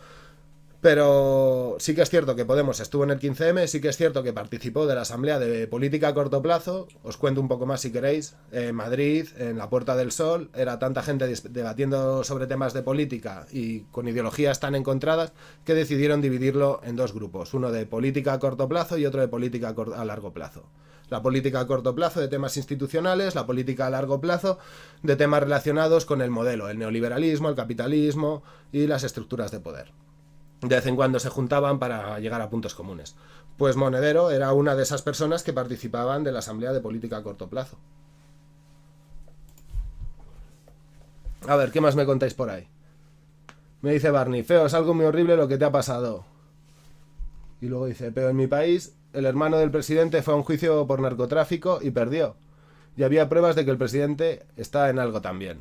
Pero sí que es cierto que Podemos estuvo en el 15M, sí que es cierto que participó de la Asamblea de Política a Corto Plazo, os cuento un poco más si queréis, en Madrid, en la Puerta del Sol, era tanta gente debatiendo sobre temas de política y con ideologías tan encontradas que decidieron dividirlo en dos grupos, uno de política a corto plazo y otro de política a largo plazo la política a corto plazo de temas institucionales, la política a largo plazo de temas relacionados con el modelo, el neoliberalismo, el capitalismo y las estructuras de poder. De vez en cuando se juntaban para llegar a puntos comunes. Pues Monedero era una de esas personas que participaban de la Asamblea de Política a Corto Plazo. A ver, ¿qué más me contáis por ahí? Me dice Barney, feo, es algo muy horrible lo que te ha pasado. Y luego dice, pero en mi país el hermano del presidente fue a un juicio por narcotráfico y perdió. Y había pruebas de que el presidente está en algo también.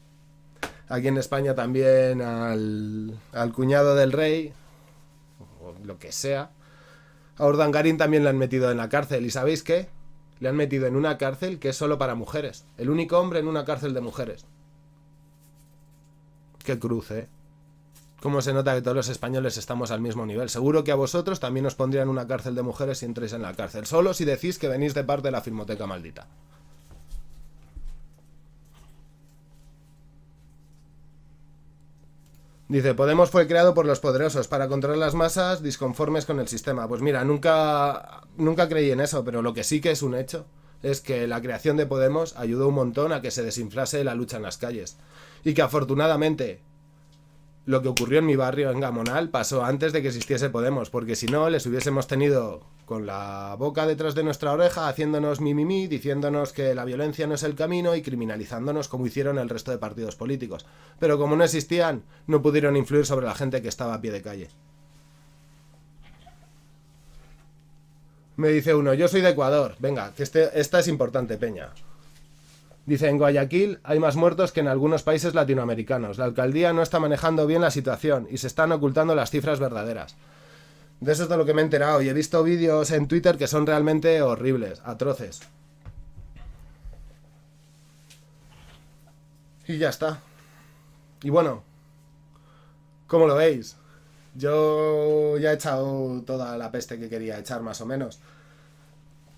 Aquí en España también al, cuñado del rey, o lo que sea, a Urdangarín también le han metido en la cárcel. ¿Y sabéis qué? Le han metido en una cárcel que es solo para mujeres. El único hombre en una cárcel de mujeres. Qué cruce, ¿eh? Cómo se nota que todos los españoles estamos al mismo nivel. Seguro que a vosotros también os pondrían una cárcel de mujeres si entréis en la cárcel, solo si decís que venís de parte de la filmoteca maldita. Dice, Podemos fue creado por los poderosos para controlar las masas disconformes con el sistema. Pues mira, nunca, nunca creí en eso, pero lo que sí que es un hecho es que la creación de Podemos ayudó un montón a que se desinflase la lucha en las calles. Y que afortunadamente lo que ocurrió en mi barrio, en Gamonal, pasó antes de que existiese Podemos, porque si no, les hubiésemos tenido con la boca detrás de nuestra oreja, haciéndonos mimimi, diciéndonos que la violencia no es el camino y criminalizándonos como hicieron el resto de partidos políticos. Pero como no existían, no pudieron influir sobre la gente que estaba a pie de calle. Me dice uno, yo soy de Ecuador. Venga, que este, esta es importante, Peña. Dice, en Guayaquil hay más muertos que en algunos países latinoamericanos. La alcaldía no está manejando bien la situación y se están ocultando las cifras verdaderas. De eso es de lo que me he enterado y he visto vídeos en Twitter que son realmente horribles, atroces. Y ya está. Y bueno, ¿cómo lo veis? Yo ya he echado toda la peste que quería echar más o menos.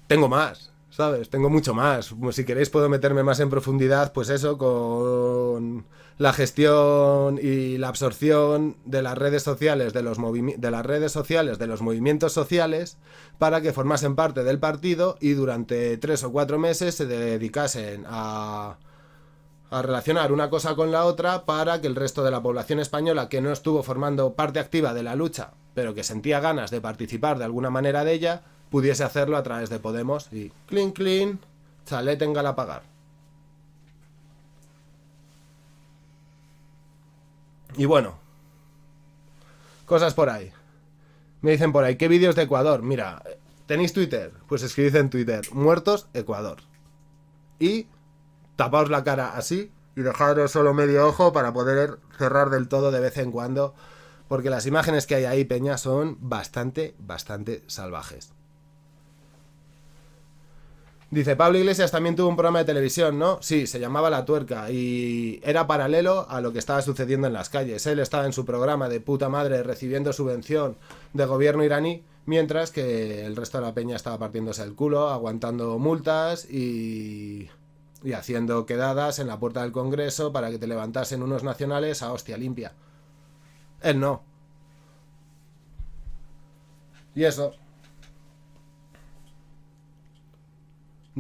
Tengo más. ¿Sabes? Tengo mucho más. Si queréis puedo meterme más en profundidad, pues eso, con la gestión y la absorción de las redes sociales, de, los de las redes sociales, de los movimientos sociales, para que formasen parte del partido y durante tres o cuatro meses se dedicasen a, a relacionar una cosa con la otra para que el resto de la población española que no estuvo formando parte activa de la lucha, pero que sentía ganas de participar de alguna manera de ella, pudiese hacerlo a través de Podemos y clean clean, chale tenga a pagar. Y bueno, cosas por ahí. Me dicen por ahí, ¿qué vídeos de Ecuador? Mira, ¿tenéis Twitter? Pues escribid en Twitter, muertos Ecuador. Y tapaos la cara así y dejaros solo medio ojo para poder cerrar del todo de vez en cuando, porque las imágenes que hay ahí, Peña, son bastante, bastante salvajes. Dice, Pablo Iglesias también tuvo un programa de televisión, ¿no? Sí, se llamaba La Tuerca y era paralelo a lo que estaba sucediendo en las calles. Él estaba en su programa de puta madre recibiendo subvención de gobierno iraní, mientras que el resto de la peña estaba partiéndose el culo, aguantando multas y, y haciendo quedadas en la puerta del Congreso para que te levantasen unos nacionales a hostia limpia. Él no. Y eso,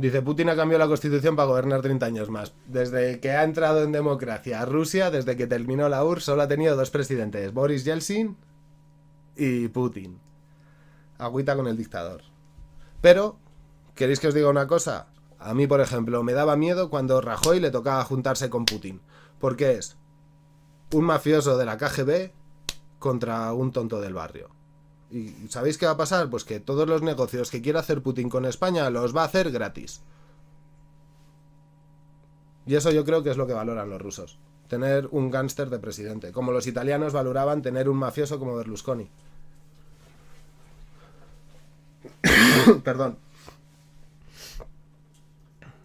Dice, Putin ha cambiado la constitución para gobernar 30 años más. Desde que ha entrado en democracia Rusia, desde que terminó la URSS, solo ha tenido dos presidentes, Boris Yeltsin y Putin. Agüita con el dictador. Pero, ¿queréis que os diga una cosa? A mí, por ejemplo, me daba miedo cuando Rajoy le tocaba juntarse con Putin. Porque es un mafioso de la KGB contra un tonto del barrio. ¿Y sabéis qué va a pasar? Pues que todos los negocios que quiera hacer Putin con España los va a hacer gratis. Y eso yo creo que es lo que valoran los rusos. Tener un gángster de presidente. Como los italianos valoraban tener un mafioso como Berlusconi. Perdón.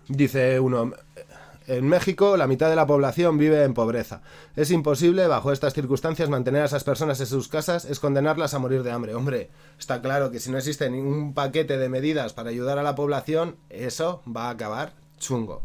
Dice uno, En México, la mitad de la población vive en pobreza. Es imposible, bajo estas circunstancias, mantener a esas personas en sus casas, es condenarlas a morir de hambre. Hombre, está claro que si no existe ningún paquete de medidas para ayudar a la población, eso va a acabar chungo.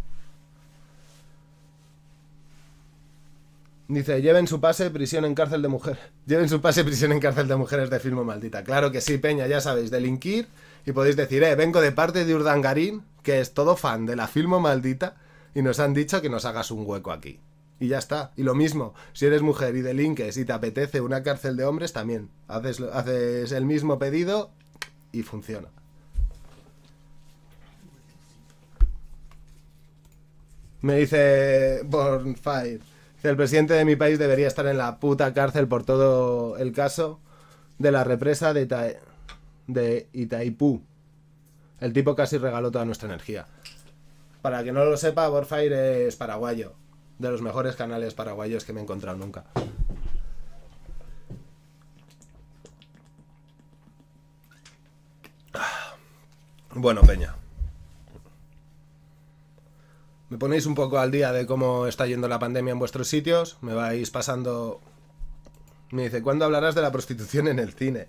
Dice, lleven su pase, prisión en cárcel de mujeres. Lleven su pase, prisión en cárcel de mujeres de Filmo Maldita. Claro que sí, Peña, ya sabéis, delinquir. Y podéis decir, eh, vengo de parte de Urdangarín, que es todo fan de la Filmo Maldita, y nos han dicho que nos hagas un hueco aquí. Y ya está. Y lo mismo, si eres mujer y delinques y te apetece una cárcel de hombres, también. Haces, haces el mismo pedido y funciona. Me dice Bornfire. El presidente de mi país debería estar en la puta cárcel por todo el caso de la represa de, Ita- de Itaipú. El tipo casi regaló toda nuestra energía. Para que no lo sepa, Borfire es paraguayo. De los mejores canales paraguayos que me he encontrado nunca. Bueno, Peña. Me ponéis un poco al día de cómo está yendo la pandemia en vuestros sitios. Me vais pasando. Me dice, ¿cuándo hablarás de la prostitución en el cine?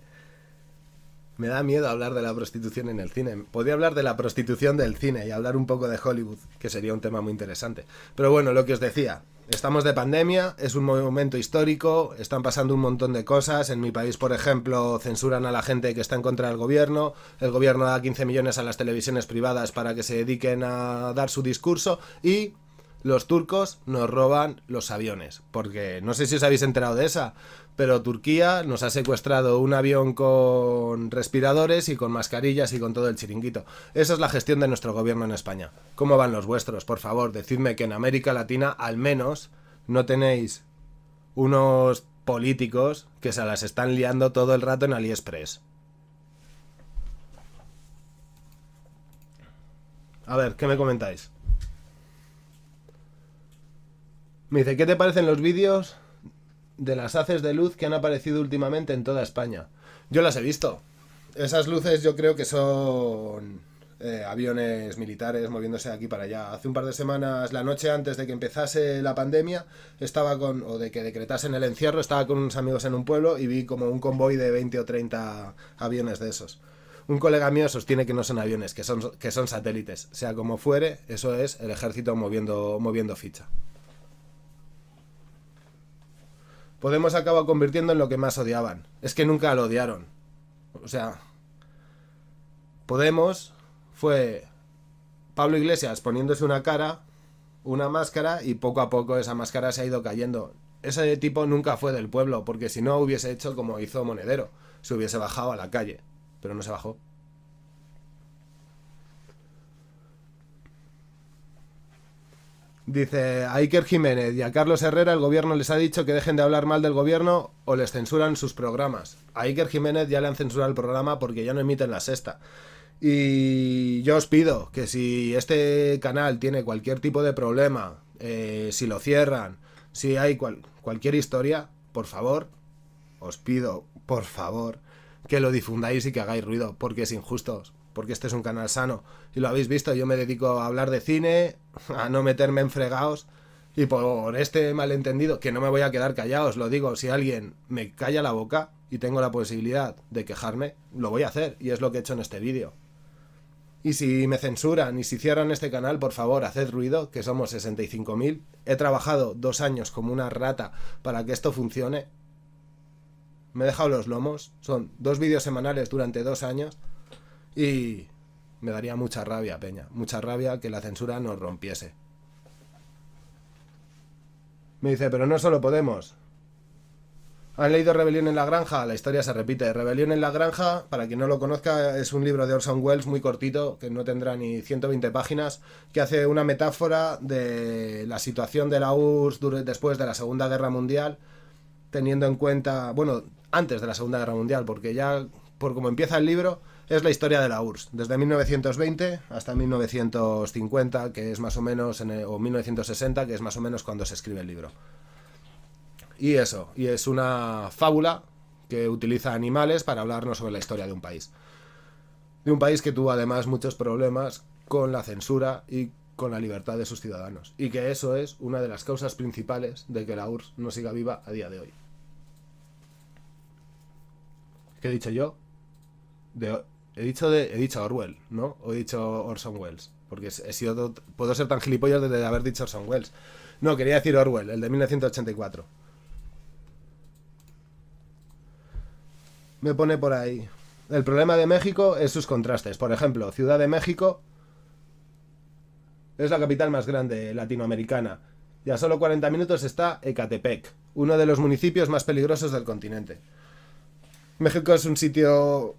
Me da miedo hablar de la prostitución en el cine. Podría hablar de la prostitución del cine y hablar un poco de Hollywood, que sería un tema muy interesante. Pero bueno, lo que os decía, estamos de pandemia, es un momento histórico, están pasando un montón de cosas. En mi país, por ejemplo, censuran a la gente que está en contra del gobierno. El gobierno da 15 millones a las televisiones privadas para que se dediquen a dar su discurso y los turcos nos roban los aviones. Porque no sé si os habéis enterado de esa, pero Turquía nos ha secuestrado un avión con respiradores y con mascarillas y con todo el chiringuito. Esa es la gestión de nuestro gobierno en España. ¿Cómo van los vuestros? Por favor, decidme que en América Latina al menos no tenéis unos políticos que se las están liando todo el rato en AliExpress. A ver, ¿qué me comentáis? Me dice, ¿qué te parecen los vídeos de las haces de luz que han aparecido últimamente en toda España? Yo las he visto. Esas luces yo creo que son eh, aviones militares moviéndose de aquí para allá. Hace un par de semanas, la noche antes de que empezase la pandemia, estaba con, o de que decretasen el encierro, estaba con unos amigos en un pueblo y vi como un convoy de 20 o 30 aviones de esos. Un colega mío sostiene que no son aviones, que son, que son satélites. Sea como fuere, eso es el ejército moviendo, moviendo ficha. Podemos acaba convirtiendo en lo que más odiaban. Es que nunca lo odiaron. O sea, Podemos fue Pablo Iglesias poniéndose una cara, una máscara, y poco a poco esa máscara se ha ido cayendo. Ese tipo nunca fue del pueblo, porque si no hubiese hecho como hizo Monedero, se hubiese bajado a la calle, pero no se bajó. Dice a Iker Jiménez y a Carlos Herrera el gobierno les ha dicho que dejen de hablar mal del gobierno o les censuran sus programas. A Iker Jiménez ya le han censurado el programa porque ya no emiten la sexta. Y yo os pido que si este canal tiene cualquier tipo de problema, eh, si lo cierran, si hay cual- cualquier historia, por favor, os pido, por favor, que lo difundáis y que hagáis ruido, porque es injusto, porque este es un canal sano. Y lo habéis visto, yo me dedico a hablar de cine, a no meterme en fregados, y por este malentendido, que no me voy a quedar callado, os lo digo, si alguien me calla la boca y tengo la posibilidad de quejarme, lo voy a hacer, y es lo que he hecho en este vídeo. Y si me censuran y si cierran este canal, por favor, haced ruido, que somos 65.000. He trabajado dos años como una rata para que esto funcione. Me he dejado los lomos. Son dos vídeos semanales durante dos años. Y me daría mucha rabia, Peña. Mucha rabia que la censura nos rompiese. Me dice, pero no solo podemos. ¿Han leído Rebelión en la Granja? La historia se repite. Rebelión en la Granja, para quien no lo conozca, es un libro de Orson Welles muy cortito, que no tendrá ni 120 páginas, que hace una metáfora de la situación de la URSS después de la Segunda Guerra Mundial, teniendo en cuenta, bueno, antes de la Segunda Guerra Mundial, porque ya, por como empieza el libro, es la historia de la URSS, desde 1920 hasta 1950, que es más o menos, en el- o 1960, que es más o menos cuando se escribe el libro. Y eso, y es una fábula que utiliza animales para hablarnos sobre la historia de un país. De un país que tuvo además muchos problemas con la censura y con la libertad de sus ciudadanos. Y que eso es una de las causas principales de que la URSS no siga viva a día de hoy. ¿Qué he dicho yo? De, he dicho he dicho Orwell, ¿no? He dicho Orson Welles. Porque he sido, puedo ser tan gilipollas desde haber dicho Orson Welles. No, quería decir Orwell, el de 1984. Me pone por ahí. El problema de México es sus contrastes. Por ejemplo, Ciudad de México es la capital más grande latinoamericana. Y a solo 40 minutos está Ecatepec, uno de los municipios más peligrosos del continente. México es un sitio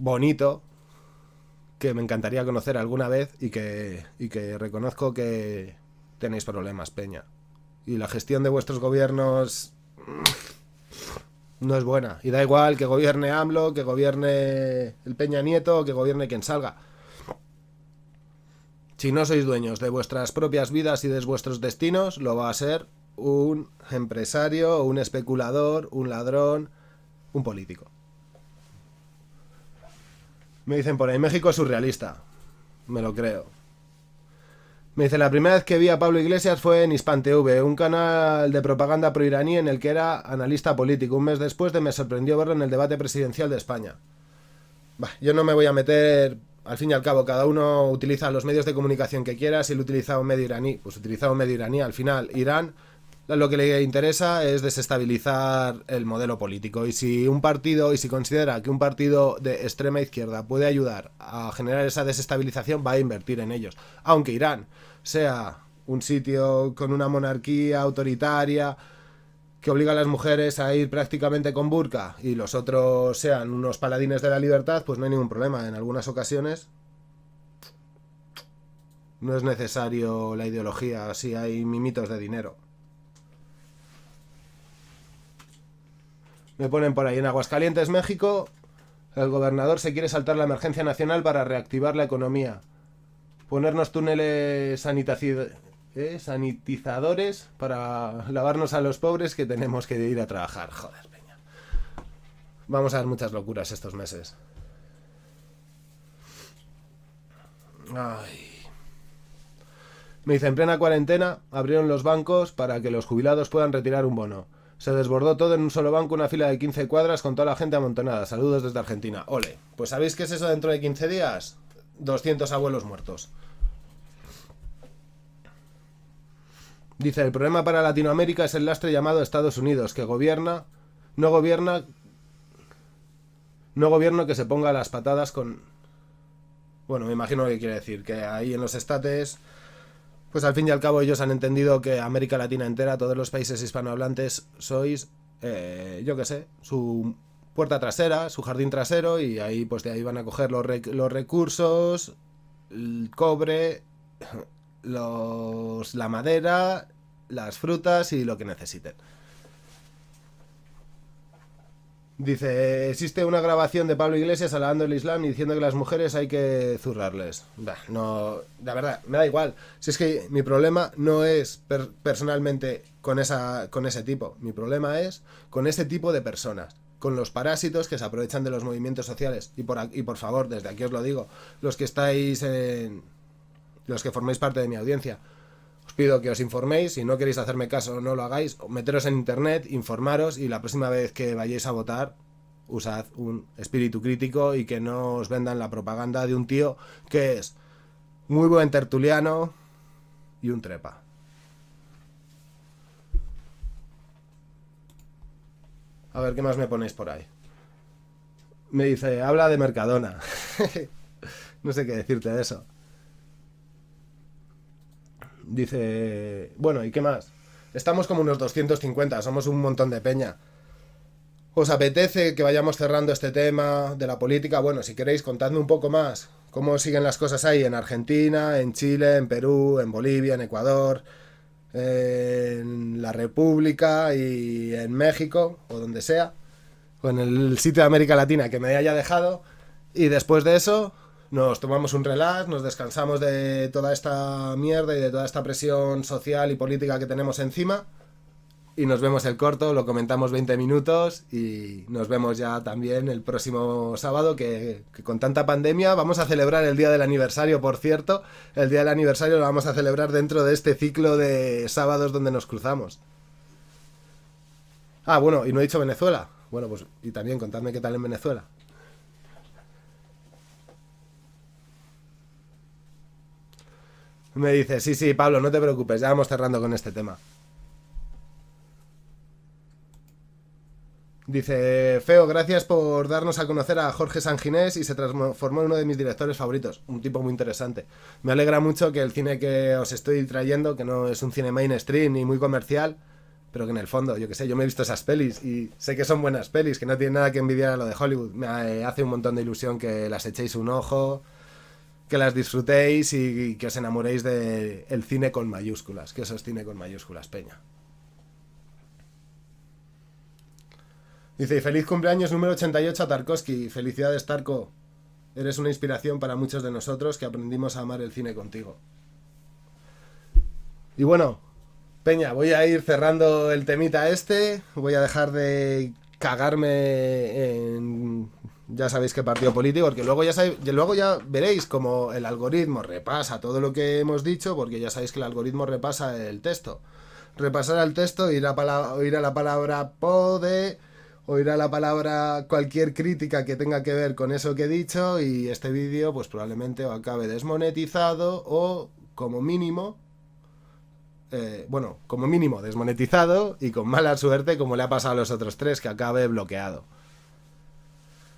bonito que me encantaría conocer alguna vez y que, y que reconozco que tenéis problemas, Peña. Y la gestión de vuestros gobiernos no es buena. Y da igual que gobierne AMLO, que gobierne el Peña Nieto que gobierne quien salga. Si no sois dueños de vuestras propias vidas y de vuestros destinos, lo va a ser un empresario, un especulador, un ladrón, un político. Me dicen por ahí, México es surrealista. Me lo creo. Me dice, la primera vez que vi a Pablo Iglesias fue en Hispan TV, un canal de propaganda pro-iraní en el que era analista político. Un mes después de me sorprendió verlo en el debate presidencial de España. Yo no me voy a meter, al fin y al cabo, cada uno utiliza los medios de comunicación que quiera. Si él utiliza un medio iraní, pues utiliza un medio iraní. Al final, Irán lo que le interesa es desestabilizar el modelo político. Y si un partido, y si considera que un partido de extrema izquierda puede ayudar a generar esa desestabilización, va a invertir en ellos. Aunque Irán sea un sitio con una monarquía autoritaria que obliga a las mujeres a ir prácticamente con burka y los otros sean unos paladines de la libertad, pues no hay ningún problema. En algunas ocasiones no es necesario la ideología si hay mimitos de dinero. Me ponen por ahí en Aguascalientes, México. El gobernador se quiere saltar la emergencia nacional para reactivar la economía. Ponernos túneles ¿eh? sanitizadores para lavarnos a los pobres que tenemos que ir a trabajar. Joder, peña. Vamos a ver muchas locuras estos meses. Ay. Me dice, en plena cuarentena abrieron los bancos para que los jubilados puedan retirar un bono. Se desbordó todo en un solo banco, una fila de 15 cuadras con toda la gente amontonada. Saludos desde Argentina. Ole. Pues ¿sabéis qué es eso dentro de 15 días? 200 abuelos muertos. Dice, el problema para Latinoamérica es el lastre llamado Estados Unidos, que gobierna, no gobierna, no gobierno que se ponga las patadas con... Bueno, me imagino que quiere decir, que ahí en los estates pues al fin y al cabo ellos han entendido que América Latina entera, todos los países hispanohablantes, sois, eh, yo qué sé, su puerta trasera, su jardín trasero y ahí pues de ahí van a coger los, los recursos, el cobre, los, la madera, las frutas y lo que necesiten. Dice, existe una grabación de Pablo Iglesias alabando el Islam y diciendo que las mujeres hay que zurrarles. no, la verdad, me da igual. Si es que mi problema no es personalmente con, esa, con ese tipo. Mi problema es con ese tipo de personas. Con los parásitos que se aprovechan de los movimientos sociales. Y por, y por favor, desde aquí os lo digo, los que estáis en... Los que formáis parte de mi audiencia pido que os informéis, si no queréis hacerme caso no lo hagáis, meteros en internet, informaros y la próxima vez que vayáis a votar usad un espíritu crítico y que no os vendan la propaganda de un tío que es muy buen tertuliano y un trepa. A ver qué más me ponéis por ahí. Me dice, habla de Mercadona. no sé qué decirte de eso. Dice, bueno, ¿y qué más? Estamos como unos 250, somos un montón de peña. ¿Os apetece que vayamos cerrando este tema de la política? Bueno, si queréis, contadme un poco más. ¿Cómo siguen las cosas ahí en Argentina, en Chile, en Perú, en Bolivia, en Ecuador, en la República y en México, o donde sea, o en el sitio de América Latina que me haya dejado? Y después de eso, nos tomamos un relax, nos descansamos de toda esta mierda y de toda esta presión social y política que tenemos encima y nos vemos el corto, lo comentamos 20 minutos y nos vemos ya también el próximo sábado que, que, con tanta pandemia vamos a celebrar el día del aniversario, por cierto, el día del aniversario lo vamos a celebrar dentro de este ciclo de sábados donde nos cruzamos. Ah, bueno, y no he dicho Venezuela. Bueno, pues y también contadme qué tal en Venezuela. Me dice, sí, sí, Pablo, no te preocupes, ya vamos cerrando con este tema. Dice, Feo, gracias por darnos a conocer a Jorge Sanginés y se transformó en uno de mis directores favoritos. Un tipo muy interesante. Me alegra mucho que el cine que os estoy trayendo, que no es un cine mainstream ni muy comercial, pero que en el fondo, yo que sé, yo me he visto esas pelis y sé que son buenas pelis, que no tienen nada que envidiar a lo de Hollywood. Me hace un montón de ilusión que las echéis un ojo, que las disfrutéis y, que os enamoréis del el cine con mayúsculas, que eso es cine con mayúsculas, Peña. Dice, feliz cumpleaños número 88 a Tarkovsky. Felicidades, Tarko. Eres una inspiración para muchos de nosotros que aprendimos a amar el cine contigo. Y bueno, Peña, voy a ir cerrando el temita este. Voy a dejar de cagarme en ya sabéis qué partido político, porque luego ya sabéis, luego ya veréis como el algoritmo repasa todo lo que hemos dicho, porque ya sabéis que el algoritmo repasa el texto. Repasar el texto, ir a, ir a la palabra pode oirá la palabra cualquier crítica que tenga que ver con eso que he dicho y este vídeo pues probablemente acabe desmonetizado o como mínimo eh, bueno, como mínimo desmonetizado y con mala suerte como le ha pasado a los otros tres que acabe bloqueado.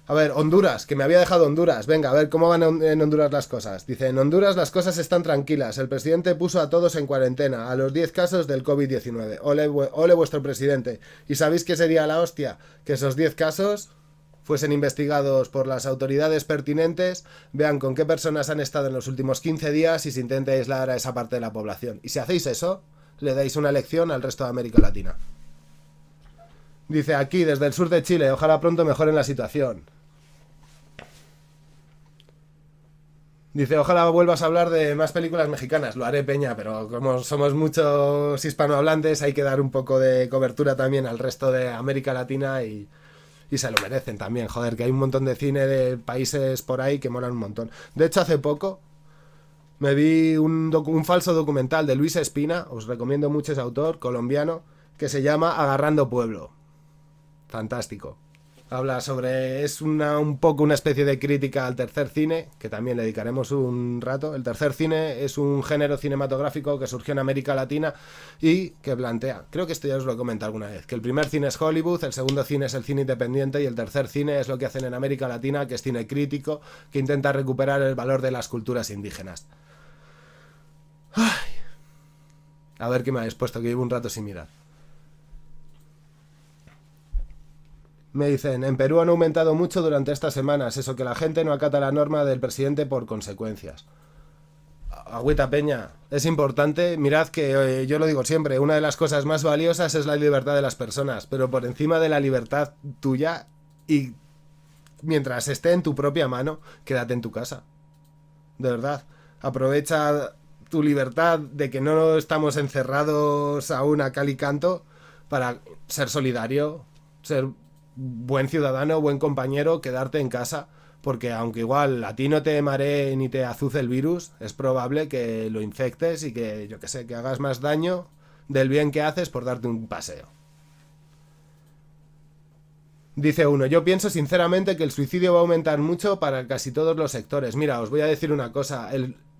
A ver, Honduras, que me había dejado Honduras. Venga, a ver cómo van en Honduras las cosas. Dice, en Honduras las cosas están tranquilas. El presidente puso a todos en cuarentena, a los 10 casos del COVID-19. Ole, ole vuestro presidente. ¿Y sabéis qué sería la hostia? Que esos 10 casos fuesen investigados por las autoridades pertinentes, vean con qué personas han estado en los últimos 15 días y se intente aislar a esa parte de la población. Y si hacéis eso, le dais una lección al resto de América Latina. Dice aquí, desde el sur de Chile, ojalá pronto mejoren la situación. Dice, ojalá vuelvas a hablar de más películas mexicanas. Lo haré, Peña, pero como somos muchos hispanohablantes, hay que dar un poco de cobertura también al resto de América Latina y, y se lo merecen también. Joder, que hay un montón de cine de países por ahí que molan un montón. De hecho, hace poco me vi un, un falso documental de Luis Espina, os recomiendo mucho ese autor, colombiano, que se llama Agarrando Pueblo fantástico. Habla sobre. Es una, un poco una especie de crítica al tercer cine, que también le dedicaremos un rato. El tercer cine es un género cinematográfico que surgió en América Latina y que plantea. Creo que esto ya os lo he comentado alguna vez: que el primer cine es Hollywood, el segundo cine es el cine independiente y el tercer cine es lo que hacen en América Latina, que es cine crítico, que intenta recuperar el valor de las culturas indígenas. A ver qué me habéis puesto, que llevo un rato sin mirar. Me dicen, en Perú han aumentado mucho durante estas semanas, eso que la gente no acata la norma del presidente por consecuencias. Agüita Peña, es importante, mirad que eh, yo lo digo siempre, una de las cosas más valiosas es la libertad de las personas, pero por encima de la libertad tuya y mientras esté en tu propia mano, quédate en tu casa. De verdad, aprovecha tu libertad de que no estamos encerrados aún a cal y canto para ser solidario, ser buen ciudadano, buen compañero, quedarte en casa, porque aunque igual a ti no te maree ni te azuce el virus, es probable que lo infectes y que, yo que sé, que hagas más daño del bien que haces por darte un paseo. Dice uno, yo pienso sinceramente que el suicidio va a aumentar mucho para casi todos los sectores. Mira, os voy a decir una cosa,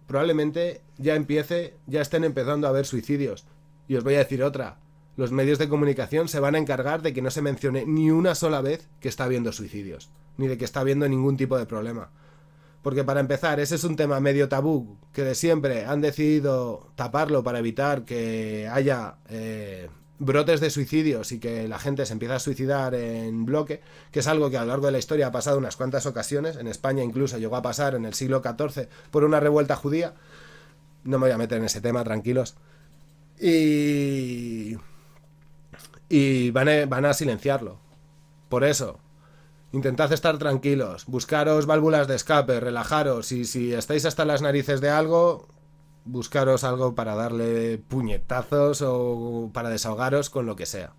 probablemente ya empiece, ya estén empezando a haber suicidios. Y os voy a decir otra, los medios de comunicación se van a encargar de que no se mencione ni una sola vez que está habiendo suicidios, ni de que está habiendo ningún tipo de problema. Porque para empezar, ese es un tema medio tabú, que de siempre han decidido taparlo para evitar que haya eh, brotes de suicidios y que la gente se empiece a suicidar en bloque, que es algo que a lo largo de la historia ha pasado unas cuantas ocasiones, en España incluso llegó a pasar en el siglo XIV por una revuelta judía. No me voy a meter en ese tema, tranquilos. Y y van a, van a silenciarlo. Por eso, intentad estar tranquilos, buscaros válvulas de escape, relajaros y si estáis hasta las narices de algo, buscaros algo para darle puñetazos o para desahogaros con lo que sea.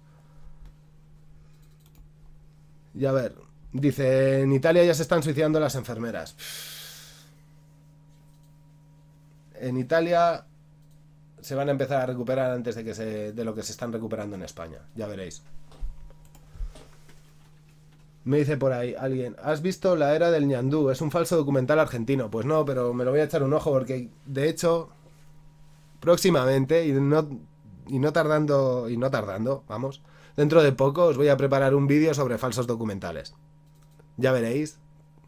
Y a ver, dice, en Italia ya se están suicidando las enfermeras. En Italia se van a empezar a recuperar antes de, que se, de lo que se están recuperando en España, ya veréis. Me dice por ahí alguien, ¿has visto La Era del ñandú? Es un falso documental argentino. Pues no, pero me lo voy a echar un ojo porque, de hecho, próximamente, y no, y no tardando, y no tardando, vamos, dentro de poco os voy a preparar un vídeo sobre falsos documentales. Ya veréis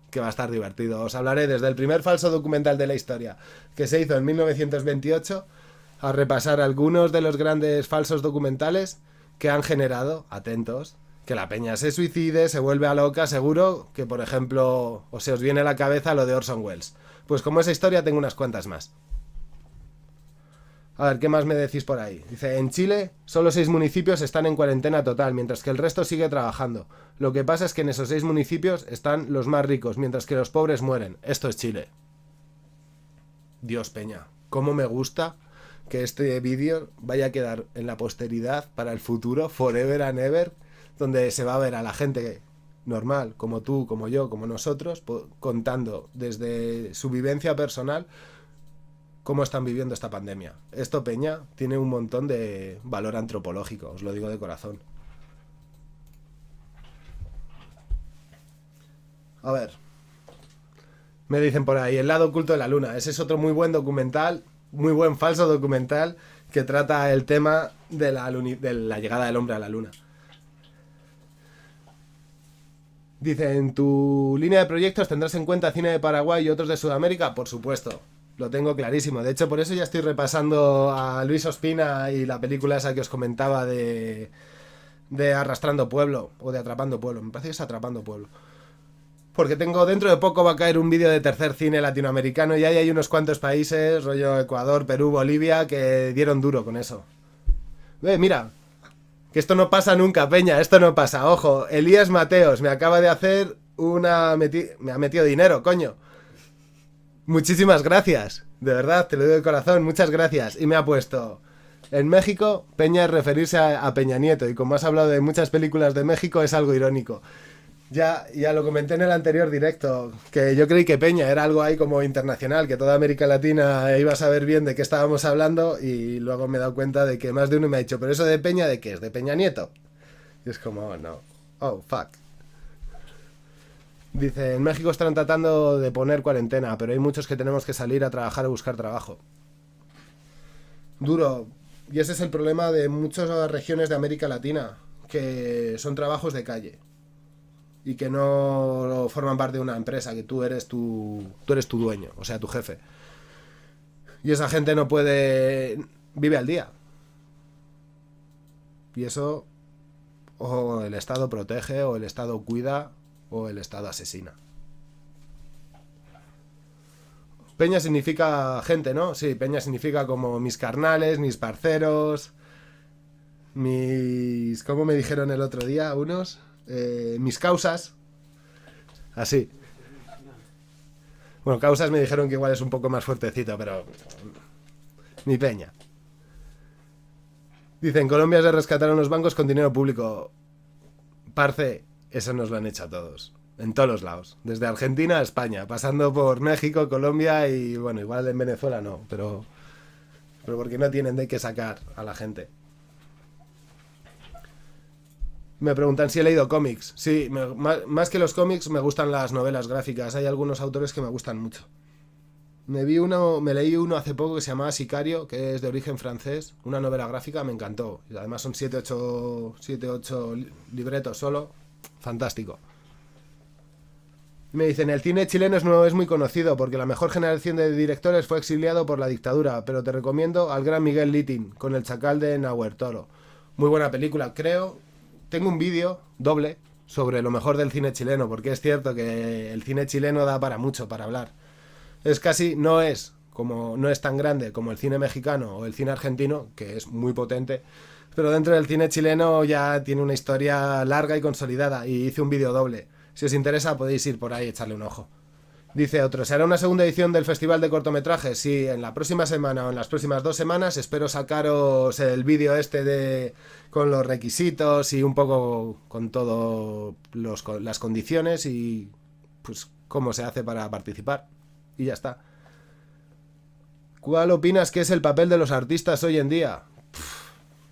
que va a estar divertido. Os hablaré desde el primer falso documental de la historia, que se hizo en 1928, a repasar algunos de los grandes falsos documentales que han generado, atentos, que la peña se suicide, se vuelve a loca, seguro que, por ejemplo, o se os viene a la cabeza lo de Orson Welles. Pues como esa historia tengo unas cuantas más. A ver, ¿qué más me decís por ahí? Dice, en Chile solo seis municipios están en cuarentena total, mientras que el resto sigue trabajando. Lo que pasa es que en esos seis municipios están los más ricos, mientras que los pobres mueren. Esto es Chile. Dios Peña, ¿cómo me gusta que este vídeo vaya a quedar en la posteridad para el futuro, forever and ever, donde se va a ver a la gente normal, como tú, como yo, como nosotros, contando desde su vivencia personal cómo están viviendo esta pandemia. Esto, Peña, tiene un montón de valor antropológico, os lo digo de corazón. A ver. Me dicen por ahí, El lado oculto de la luna. Ese es otro muy buen documental, muy buen falso documental que trata el tema de la, de la llegada del hombre a la luna. Dice, en tu línea de proyectos tendrás en cuenta cine de Paraguay y otros de Sudamérica, por supuesto. Lo tengo clarísimo. De hecho, por eso ya estoy repasando a Luis Ospina y la película esa que os comentaba de, de Arrastrando Pueblo o de Atrapando Pueblo. Me parece que es Atrapando Pueblo. Porque tengo dentro de poco va a caer un vídeo de tercer cine latinoamericano y ahí hay unos cuantos países, rollo Ecuador, Perú, Bolivia, que dieron duro con eso. Ve, mira, que esto no pasa nunca, Peña, esto no pasa. Ojo, Elías Mateos me acaba de hacer una... me ha metido dinero, coño. Muchísimas gracias. De verdad, te lo digo de corazón, muchas gracias. Y me ha puesto... En México, Peña es referirse a, Peña Nieto. Y como has hablado de muchas películas de México, es algo irónico. Ya, ya lo comenté en el anterior directo, que yo creí que Peña era algo ahí como internacional, que toda América Latina iba a saber bien de qué estábamos hablando y luego me he dado cuenta de que más de uno me ha dicho, pero eso de Peña, ¿de qué es? ¿De Peña Nieto? Y es como, oh, no. Oh, fuck. Dice, en México están tratando de poner cuarentena, pero hay muchos que tenemos que salir a trabajar o buscar trabajo. Duro. Y ese es el problema de muchas regiones de América Latina, que son trabajos de calle y que no forman parte de una empresa, que tú eres tu, tú eres tu dueño, o sea, tu jefe. Y esa gente no puede... vive al día. Y eso o el Estado protege o el Estado cuida o el Estado asesina. Peña significa gente, ¿no? Sí, Peña significa como mis carnales, mis parceros, mis... ¿Cómo me dijeron el otro día unos? Eh, mis causas. Así. Bueno, causas me dijeron que igual es un poco más fuertecito, pero... Mi Peña. Dicen, Colombia se rescataron los bancos con dinero público. Parce, eso nos lo han hecho a todos. En todos los lados. Desde Argentina a España. Pasando por México, Colombia y bueno, igual en Venezuela no. Pero, pero porque no tienen de qué sacar a la gente. Me preguntan si he leído cómics. Sí, más, que los cómics me gustan las novelas gráficas. Hay algunos autores que me gustan mucho. Me vi uno, me leí uno hace poco que se llamaba Sicario, que es de origen francés, una novela gráfica, me encantó. Además son 7 8 siete, ocho libretos solo, fantástico. Me dicen, el cine chileno es, muy conocido porque la mejor generación de directores fue exiliado por la dictadura, pero te recomiendo al gran Miguel Littin con El Chacal de Nahuer Toro. Muy buena película, creo. Tengo un vídeo doble sobre lo mejor del cine chileno, porque es cierto que el cine chileno da para mucho para hablar. Es casi, no es como no es tan grande como el cine mexicano o el cine argentino, que es muy potente, pero dentro del cine chileno ya tiene una historia larga y consolidada y hice un vídeo doble. Si os interesa podéis ir por ahí y echarle un ojo. Dice otro, ¿se hará una segunda edición del Festival de Cortometrajes? Sí, en la próxima semana o en las próximas dos semanas espero sacaros el vídeo este de con los requisitos y un poco con todo las condiciones y pues cómo se hace para participar. Y ya está. ¿Cuál opinas que es el papel de los artistas hoy en día?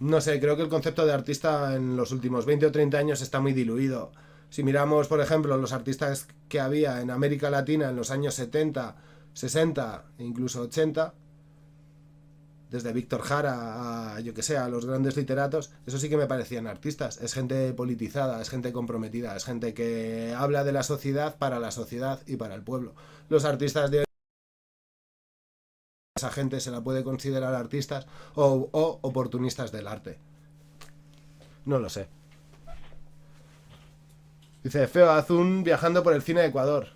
no sé, creo que el concepto de artista en los últimos 20 o 30 años está muy diluido. Si miramos, por ejemplo, los artistas que había en América Latina en los años 70, 60 e incluso 80, desde Víctor Jara a, yo que sé, a los grandes literatos, eso sí que me parecían artistas. Es gente politizada, es gente comprometida, es gente que habla de la sociedad para la sociedad y para el pueblo. Los artistas de hoy esa gente se la puede considerar artistas o, o oportunistas del arte. No lo sé. Dice, Feo Azun viajando por el cine de Ecuador.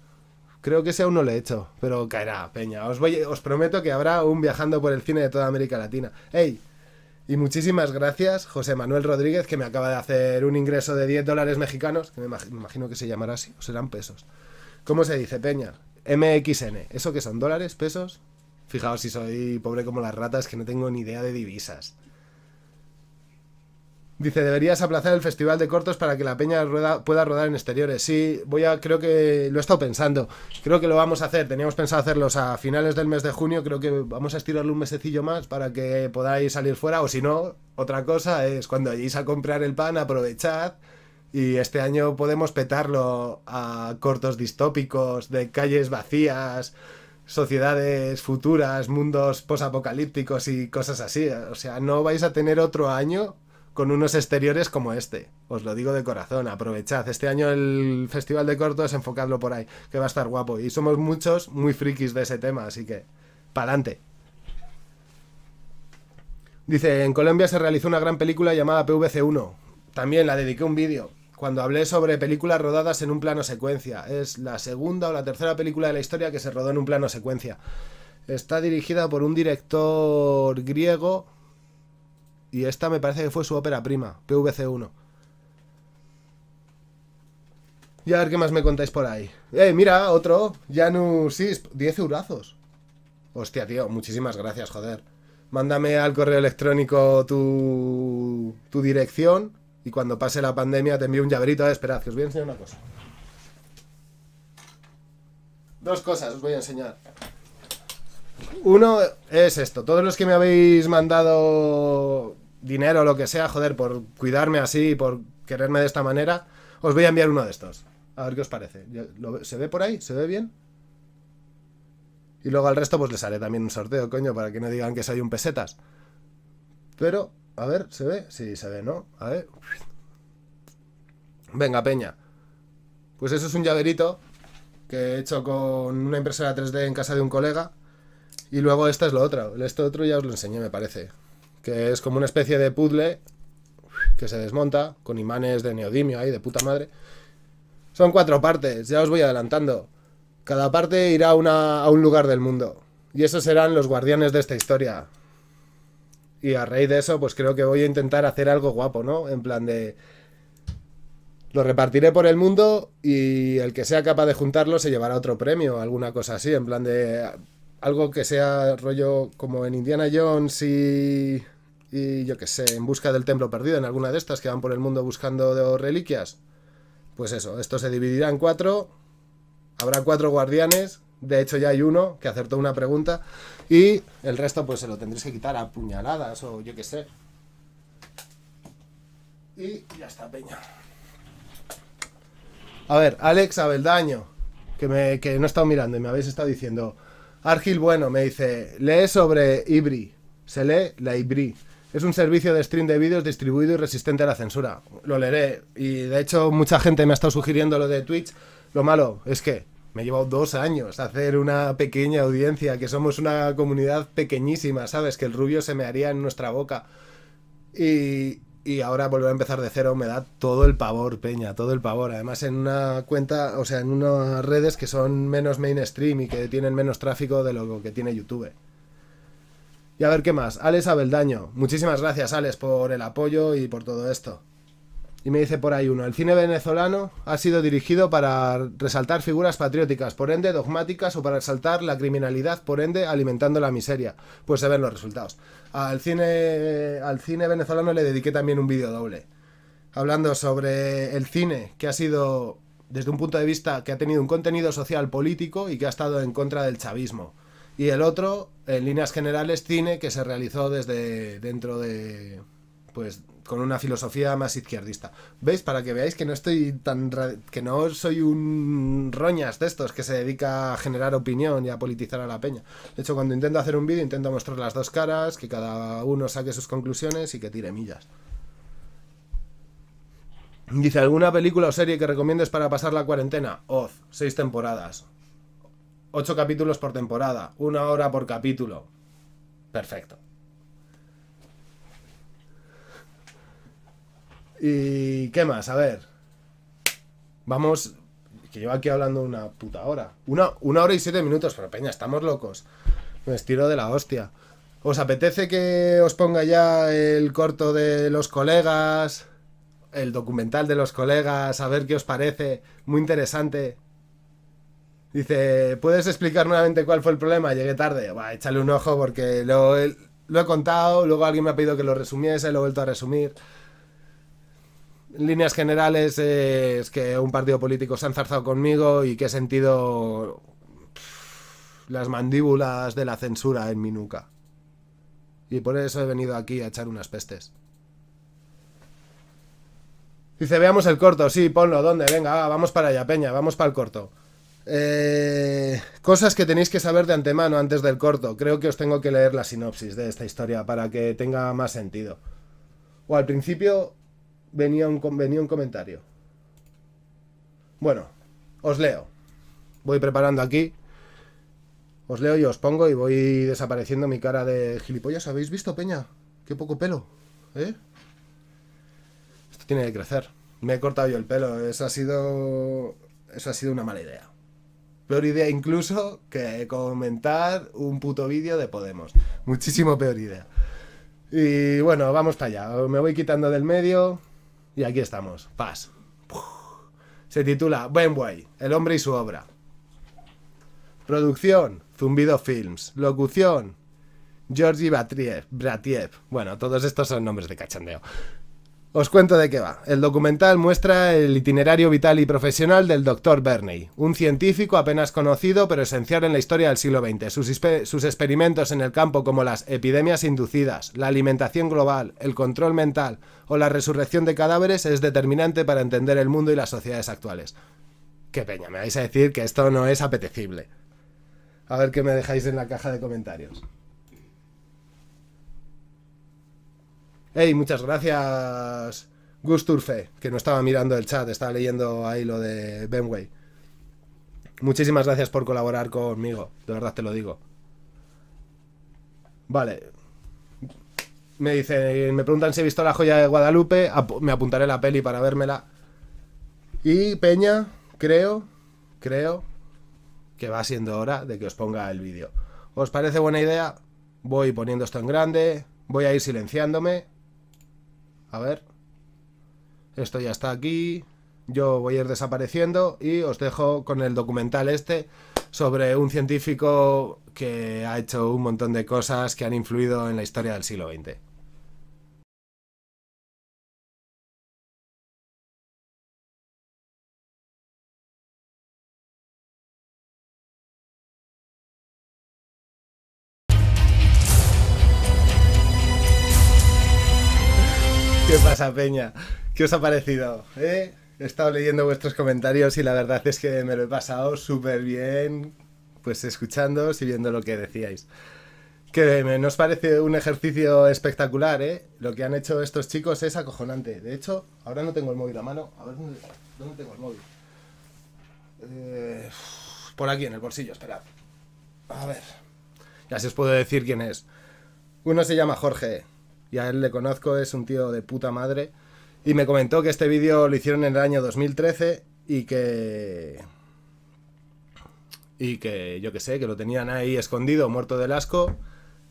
Creo que ese aún no lo he hecho, pero caerá, peña. Os, voy, os prometo que habrá un viajando por el cine de toda América Latina. ¡Ey! Y muchísimas gracias, José Manuel Rodríguez, que me acaba de hacer un ingreso de 10 dólares mexicanos, que me imagino que se llamará así, o serán pesos. ¿Cómo se dice, peña? MXN. ¿Eso qué son? ¿Dólares? ¿Pesos? Fijaos si soy pobre como las ratas, que no tengo ni idea de divisas. Dice, deberías aplazar el festival de cortos para que la peña pueda rodar en exteriores. Sí, voy a, creo que lo he estado pensando. Creo que lo vamos a hacer. Teníamos pensado hacerlos a finales del mes de junio. Creo que vamos a estirarlo un mesecillo más para que podáis salir fuera. O si no, otra cosa es cuando vayáis a comprar el pan, aprovechad. Y este año podemos petarlo a cortos distópicos, de calles vacías, sociedades futuras, mundos posapocalípticos y cosas así. O sea, no vais a tener otro año con unos exteriores como este. Os lo digo de corazón, aprovechad. Este año el Festival de Cortos, enfocadlo por ahí, que va a estar guapo. Y somos muchos muy frikis de ese tema, así que, pa'lante. Dice, en Colombia se realizó una gran película llamada PVC1. También la dediqué un vídeo. Cuando hablé sobre películas rodadas en un plano secuencia. Es la segunda o la tercera película de la historia que se rodó en un plano secuencia. Está dirigida por un director griego y esta me parece que fue su ópera prima, PVC1. Y a ver qué más me contáis por ahí. Eh, mira, otro. Janus 10 eurazos. Hostia, tío, muchísimas gracias, joder. Mándame al correo electrónico tu, tu dirección y cuando pase la pandemia te envío un llaverito. esperad, que os voy a enseñar una cosa. Dos cosas os voy a enseñar. Uno es esto. Todos los que me habéis mandado dinero o lo que sea, joder, por cuidarme así, por quererme de esta manera, os voy a enviar uno de estos. A ver qué os parece. ¿Se ve por ahí? ¿Se ve bien? Y luego al resto pues les haré también un sorteo, coño, para que no digan que soy un pesetas. Pero, a ver, ¿se ve? Sí, se ve, ¿no? A ver. Venga, peña. Pues eso es un llaverito que he hecho con una impresora 3D en casa de un colega. Y luego esta es lo otro. Esto otro ya os lo enseñé, me parece que es como una especie de puzzle que se desmonta con imanes de neodimio ahí, de puta madre. Son cuatro partes, ya os voy adelantando. Cada parte irá a un lugar del mundo. Y esos serán los guardianes de esta historia. Y a raíz de eso, pues creo que voy a intentar hacer algo guapo, ¿no? En plan de... Lo repartiré por el mundo y el que sea capaz de juntarlo se llevará otro premio, alguna cosa así, en plan de... Algo que sea rollo como en Indiana Jones y y yo que sé, en busca del templo perdido, en alguna de estas que van por el mundo buscando reliquias. Pues eso, esto se dividirá en cuatro. Habrá cuatro guardianes. De hecho, ya hay uno que acertó una pregunta. Y el resto, pues se lo tendréis que quitar a puñaladas o yo que sé. Y ya está, peña. A ver, Alex Abeldaño, que, me, que no he estado mirando y me habéis estado diciendo. Argil Bueno me dice: lee sobre Ibri. Se lee la Ibri. Es un servicio de stream de vídeos distribuido y resistente a la censura. Lo leeré. Y de hecho, mucha gente me ha estado sugiriendo lo de Twitch. Lo malo es que me ha llevado dos años hacer una pequeña audiencia, que somos una comunidad pequeñísima, ¿sabes? Que el rubio se me haría en nuestra boca. Y, y ahora volver a empezar de cero me da todo el pavor, Peña, todo el pavor. Además, en una cuenta, o sea, en unas redes que son menos mainstream y que tienen menos tráfico de lo que tiene YouTube. Y a ver qué más. Alex Abeldaño. Muchísimas gracias, Alex, por el apoyo y por todo esto. Y me dice por ahí uno, el cine venezolano ha sido dirigido para resaltar figuras patrióticas, por ende dogmáticas o para resaltar la criminalidad, por ende alimentando la miseria. Pues se ven los resultados. Al cine, al cine venezolano le dediqué también un vídeo doble, hablando sobre el cine que ha sido, desde un punto de vista, que ha tenido un contenido social político y que ha estado en contra del chavismo. Y el otro, en líneas generales, cine que se realizó desde dentro de, pues con una filosofía más izquierdista. ¿Veis? Para que veáis que no estoy tan que no soy un roñas de estos que se dedica a generar opinión y a politizar a la peña. De hecho, cuando intento hacer un vídeo intento mostrar las dos caras, que cada uno saque sus conclusiones y que tire millas. Dice, ¿alguna película o serie que recomiendes para pasar la cuarentena? Oz, seis temporadas. Ocho capítulos por temporada. Una hora por capítulo. Perfecto. ¿Y qué más? A ver. Vamos. Que llevo aquí hablando una puta hora. Una, una hora y siete minutos, pero peña, estamos locos. Me estiro de la hostia. ¿Os apetece que os ponga ya el corto de los colegas? El documental de los colegas, a ver qué os parece. Muy interesante. Dice, ¿puedes explicar nuevamente cuál fue el problema? Llegué tarde. Va, échale un ojo porque lo, he contado, luego alguien me ha pedido que lo resumiese, lo he vuelto a resumir líneas generales es que un partido político se ha enzarzado conmigo y que he sentido las mandíbulas de la censura en mi nuca. Y por eso he venido aquí a echar unas pestes. Dice, veamos el corto. Sí, ponlo. ¿Dónde? Venga, vamos para allá, Peña. Vamos para el corto. Eh, cosas que tenéis que saber de antemano antes del corto. Creo que os tengo que leer la sinopsis de esta historia para que tenga más sentido. O al principio venía un, venía un comentario. Bueno, os leo. Voy preparando aquí. Os leo y os pongo y voy desapareciendo mi cara de gilipollas. ¿Habéis visto, Peña? Qué poco pelo. ¿Eh? Esto tiene que crecer. Me he cortado yo el pelo. Eso ha sido. Eso ha sido una mala idea. Peor idea incluso que comentar un puto vídeo de Podemos. Muchísimo peor idea. Y bueno, vamos para allá. Me voy quitando del medio. Y aquí estamos. Paz. Se titula Benway, el hombre y su obra. Producción, Zumbido Films. Locución, Georgi Bratiev. Bueno, todos estos son nombres de cachandeo. Os cuento de qué va. El documental muestra el itinerario vital y profesional del Dr. Berney, un científico apenas conocido pero esencial en la historia del siglo XX. Sus, experimentos en el campo como las epidemias inducidas, la alimentación global, el control mental o la resurrección de cadáveres es determinante para entender el mundo y las sociedades actuales. Qué peña, me vais a decir que esto no es apetecible. A ver qué me dejáis en la caja de comentarios. Hey, muchas gracias, Gusturfe, que no estaba mirando el chat, estaba leyendo ahí lo de Benway. Muchísimas gracias por colaborar conmigo, de verdad te lo digo. Vale. Me dicen, me preguntan si he visto la joya de Guadalupe, me apuntaré la peli para vérmela. Y Peña, creo, creo que va siendo hora de que os ponga el vídeo. ¿Os parece buena idea? Voy poniendo esto en grande, voy a ir silenciándome a ver. Esto ya está aquí. Yo voy a ir desapareciendo y os dejo con el documental este sobre un científico que ha hecho un montón de cosas que han influido en la historia del siglo XX. Pasa, Peña? ¿Qué os ha parecido? ¿Eh? He estado leyendo vuestros comentarios y la verdad es que me lo he pasado súper bien, pues escuchándoos y viendo lo que decíais. Que me, nos parece un ejercicio espectacular, ¿eh? Lo que han hecho estos chicos es acojonante. De hecho, ahora no tengo el móvil a mano. A ver, ¿dónde, tengo el móvil? Eh, por aquí, en el bolsillo, esperad. A ver. Ya se os puedo decir quién es. Uno se llama Jorge, y a él le conozco, es un tío de puta madre. Y me comentó que este vídeo lo hicieron en el año 2013 y que... Y que yo que sé, que lo tenían ahí escondido, muerto del asco.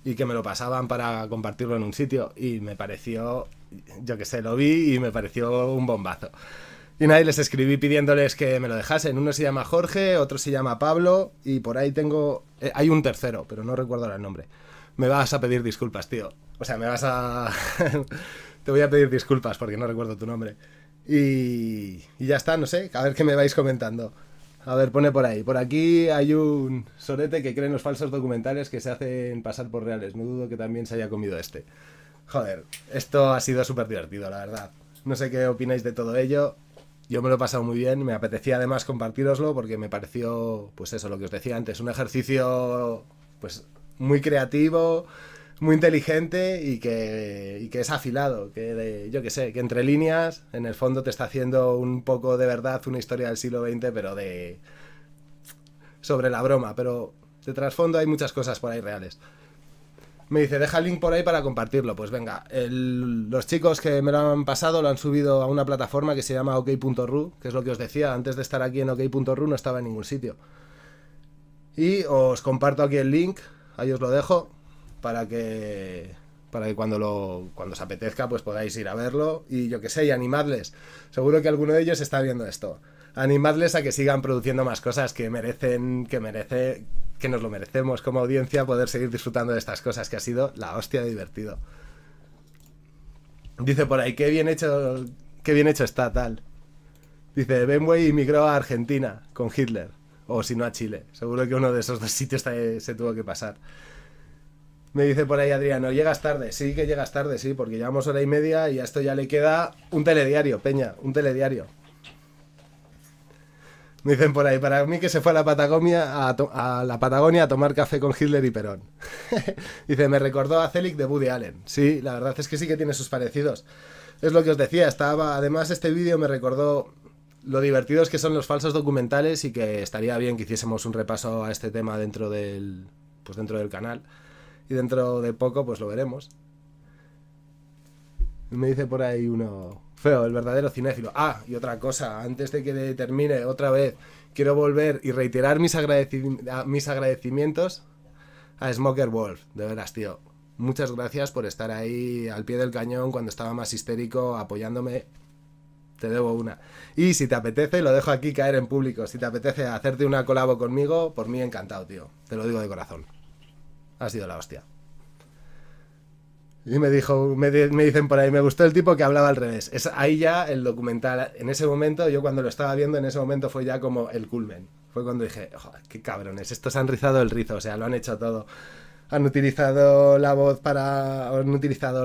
y que me lo pasaban para compartirlo en un sitio y me pareció, yo que sé, lo vi y me pareció un bombazo. Y nada, les escribí pidiéndoles que me lo dejasen. Uno se llama Jorge, otro se llama Pablo y por ahí tengo... eh, hay un tercero, pero no recuerdo el nombre. Me vas a pedir disculpas, tío. O sea, me vas a... Te voy a pedir disculpas porque no recuerdo tu nombre. Y, ya está, no sé, a ver qué me vais comentando. A ver, pone por ahí. Por aquí hay un sorete que cree en los falsos documentales que se hacen pasar por reales. No dudo que también se haya comido este. Joder, esto ha sido súper divertido, la verdad. No sé qué opináis de todo ello. Yo me lo he pasado muy bien. Me apetecía además compartiroslo porque me pareció, pues eso, lo que os decía antes, un ejercicio, pues muy creativo, muy inteligente y que, y que es afilado, que de- yo que sé, que entre líneas, en el fondo te está haciendo un poco de verdad una historia del siglo XX, pero de sobre la broma, pero de trasfondo hay muchas cosas por ahí reales. Me dice, deja el link por ahí para compartirlo. Pues venga, los chicos que me lo han pasado lo han subido a una plataforma que se llama ok.ru, que es lo que os decía, antes de estar aquí en ok.ru no estaba en ningún sitio. Y os comparto aquí el link, ahí os lo dejo, para que para que cuando lo cuando os apetezca pues podáis ir a verlo y yo que sé, y animadles. Seguro que alguno de ellos está viendo esto. Animadles a que sigan produciendo más cosas que merecen que merece que nos lo merecemos como audiencia poder seguir disfrutando de estas cosas que ha sido la hostia de divertido. Dice por ahí, qué bien hecho, qué bien hecho está tal. Dice, Benway emigró a Argentina con Hitler. O si no a Chile. Seguro que uno de esos dos sitios se se tuvo que pasar. Me dice por ahí Adriano, llegas tarde. Sí que llegas tarde, sí, porque llevamos hora y media y a esto ya le queda un telediario, Peña, un telediario. Me dicen por ahí, para mí que se fue a la Patagonia a, la Patagonia a tomar café con Hitler y Perón. Dice, me recordó a Celic de Woody Allen. Sí, la verdad es que sí que tiene sus parecidos. Es lo que os decía, estaba. Además, este vídeo me recordó lo divertidos que son los falsos documentales y que estaría bien que hiciésemos un repaso a este tema dentro del. Pues dentro del canal. Y dentro de poco, pues lo veremos. Me dice por ahí uno. Feo, el verdadero cinéfilo. Ah, y otra cosa, antes de que termine otra vez, quiero volver y reiterar mis, agradeci- a- mis agradecimientos a Smoker Wolf. De veras, tío. Muchas gracias por estar ahí al pie del cañón cuando estaba más histérico apoyándome. Te debo una. Y si te apetece, lo dejo aquí caer en público. Si te apetece hacerte una colabo conmigo, por mí encantado, tío. Te lo digo de corazón. Ha sido la hostia. Y me dijo, me, di- me dicen por ahí, me gustó el tipo que hablaba al revés. Es ahí ya el documental, en ese momento, yo cuando lo estaba viendo, en ese momento fue ya como el culmen. Fue cuando dije, joder, qué cabrones, estos han rizado el rizo, o sea, lo han hecho todo. Han utilizado la voz para. Han utilizado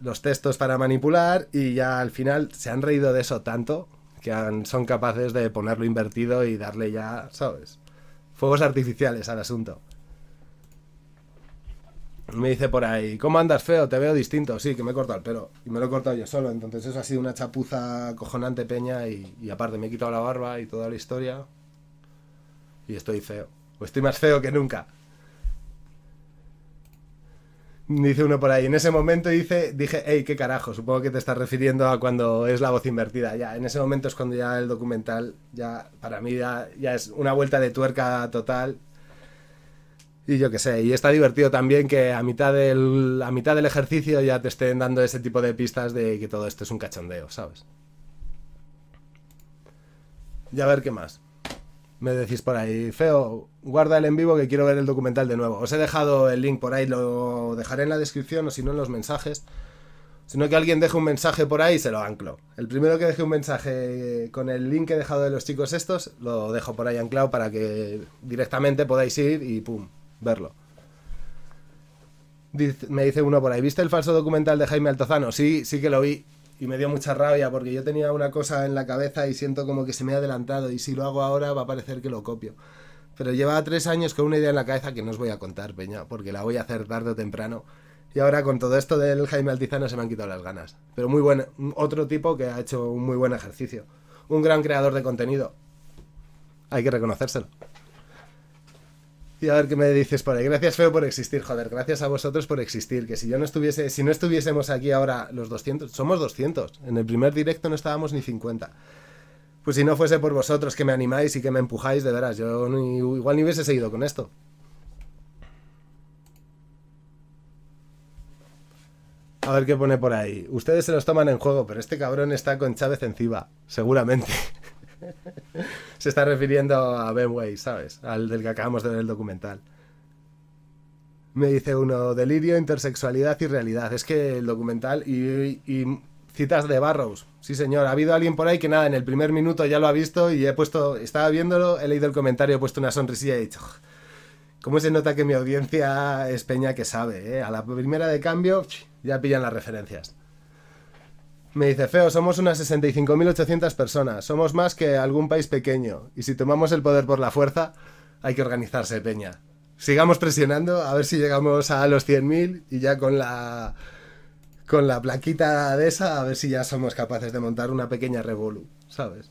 los textos para manipular y ya al final se han reído de eso tanto que han- son capaces de ponerlo invertido y darle ya, ¿sabes? Fuegos artificiales al asunto. Me dice por ahí, ¿cómo andas feo? Te veo distinto. Sí, que me he cortado el pelo. Y me lo he cortado yo solo. Entonces eso ha sido una chapuza cojonante peña. Y, aparte me he quitado la barba y toda la historia. Y estoy feo. O estoy más feo que nunca. Dice uno por ahí, en ese momento dice, dije, hey, qué carajo, supongo que te estás refiriendo a cuando es la voz invertida. Ya, en ese momento es cuando ya el documental, ya, para mí ya es una vuelta de tuerca total. Y yo qué sé, y está divertido también que a mitad, del, a mitad del ejercicio ya te estén dando ese tipo de pistas de que todo esto es un cachondeo, ¿sabes? Y a ver qué más. Me decís por ahí, feo, guarda el en vivo que quiero ver el documental de nuevo. Os he dejado el link por ahí, lo dejaré en la descripción o si no en los mensajes. Sino que alguien deje un mensaje por ahí se lo anclo. El primero que deje un mensaje con el link que he dejado de los chicos estos, lo dejo por ahí anclado para que directamente podáis ir y pum, verlo. Me dice uno por ahí, ¿viste el falso documental de Jaime Altozano? Sí, sí que lo vi. Y me dio mucha rabia porque yo tenía una cosa en la cabeza y siento como que se me ha adelantado y si lo hago ahora va a parecer que lo copio. Pero llevaba tres años con una idea en la cabeza que no os voy a contar, Peña, porque la voy a hacer tarde o temprano. Y ahora con todo esto del Jaime Altizano se me han quitado las ganas. Pero muy buen, otro tipo que ha hecho un muy buen ejercicio. Un gran creador de contenido. Hay que reconocérselo. Y a ver qué me dices por ahí. Gracias, Feo, por existir, joder. Gracias a vosotros por existir. Que si yo no estuviese, si no estuviésemos aquí ahora los 200, somos 200. En el primer directo no estábamos ni 50. Pues si no fuese por vosotros que me animáis y que me empujáis, de veras, yo ni- igual ni hubiese seguido con esto. A ver qué pone por ahí. Ustedes se los toman en juego, pero este cabrón está con Chávez encima, seguramente. Se está refiriendo a Ben Way, ¿sabes? Al del que acabamos de ver el documental. Me dice uno, delirio, intersexualidad y realidad. Es que el documental y, citas de Barrows. Sí, señor. Ha habido alguien por ahí que nada, en el primer minuto ya lo ha visto y he puesto, estaba viéndolo, he leído el comentario, he puesto una sonrisilla y he dicho, ¿cómo se nota que mi audiencia es peña que sabe? Eh? A la primera de cambio ya pillan las referencias. Me dice, feo, somos unas 65.800 personas, somos más que algún país pequeño, y si tomamos el poder por la fuerza, hay que organizarse, peña. Sigamos presionando, a ver si llegamos a los 100.000 y ya con la con la plaquita de esa, a ver si ya somos capaces de montar una pequeña revolu, ¿sabes?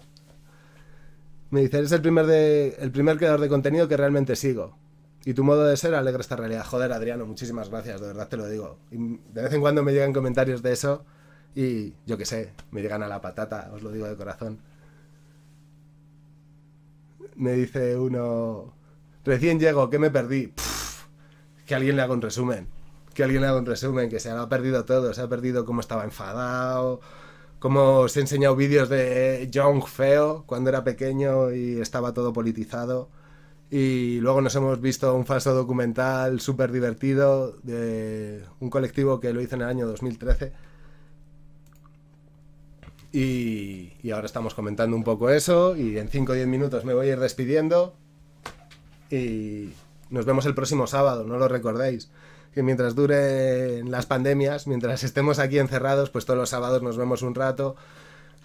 Me dice, eres el primer, de, el primer creador de contenido que realmente sigo. Y tu modo de ser alegra esta realidad. Joder, Adriano, muchísimas gracias, de verdad te lo digo. Y de vez en cuando me llegan comentarios de eso y yo qué sé, me llegan a la patata, os lo digo de corazón. Me dice uno, recién llego, ¿qué me perdí? que alguien le haga un resumen que alguien haga un resumen, que se ha perdido todo, se ha perdido cómo estaba enfadado, cómo se ha enseñado vídeos de Young feo cuando era pequeño y estaba todo politizado. Y luego nos hemos visto un falso documental súper divertido de un colectivo que lo hizo en el año 2013. Y, ahora estamos comentando un poco eso y en 5 o 10 minutos me voy a ir despidiendo y nos vemos el próximo sábado, no lo recordéis que mientras duren las pandemias, mientras estemos aquí encerrados, pues todos los sábados nos vemos un rato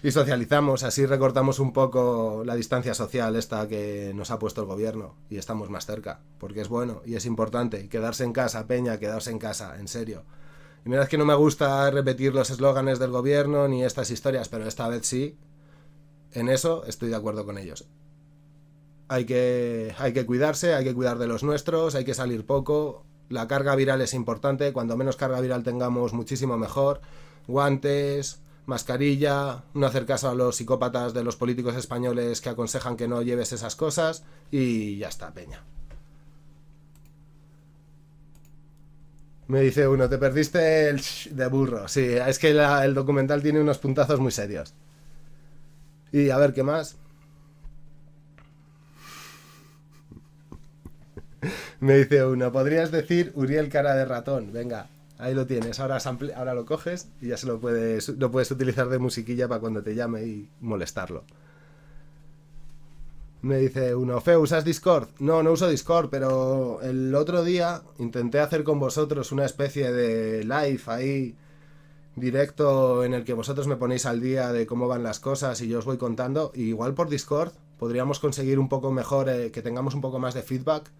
y socializamos, así recortamos un poco la distancia social esta que nos ha puesto el gobierno y estamos más cerca, porque es bueno y es importante quedarse en casa, peña, quedarse en casa, en serio. Y mira, es que no me gusta repetir los eslóganes del gobierno ni estas historias, pero esta vez sí, en eso estoy de acuerdo con ellos. Hay que, hay que cuidarse, hay que cuidar de los nuestros, hay que salir poco, la carga viral es importante, cuando menos carga viral tengamos muchísimo mejor. Guantes, mascarilla, no hacer caso a los psicópatas de los políticos españoles que aconsejan que no lleves esas cosas y ya está, peña. Me dice uno, te perdiste el de burro. Sí, es que el documental tiene unos puntazos muy serios. Y a ver qué más. Me dice uno, podrías decir Uriel cara de ratón. Venga, ahí lo tienes. Ahora, ahora lo coges y ya se lo puedes, lo puedes utilizar de musiquilla para cuando te llame y molestarlo. Me dice uno, Fe, ¿usas Discord? No, no uso Discord, pero el otro día intenté hacer con vosotros una especie de live ahí directo en el que vosotros me ponéis al día de cómo van las cosas y yo os voy contando. igual por Discord podríamos conseguir un poco mejor, eh, que tengamos un poco más de feedback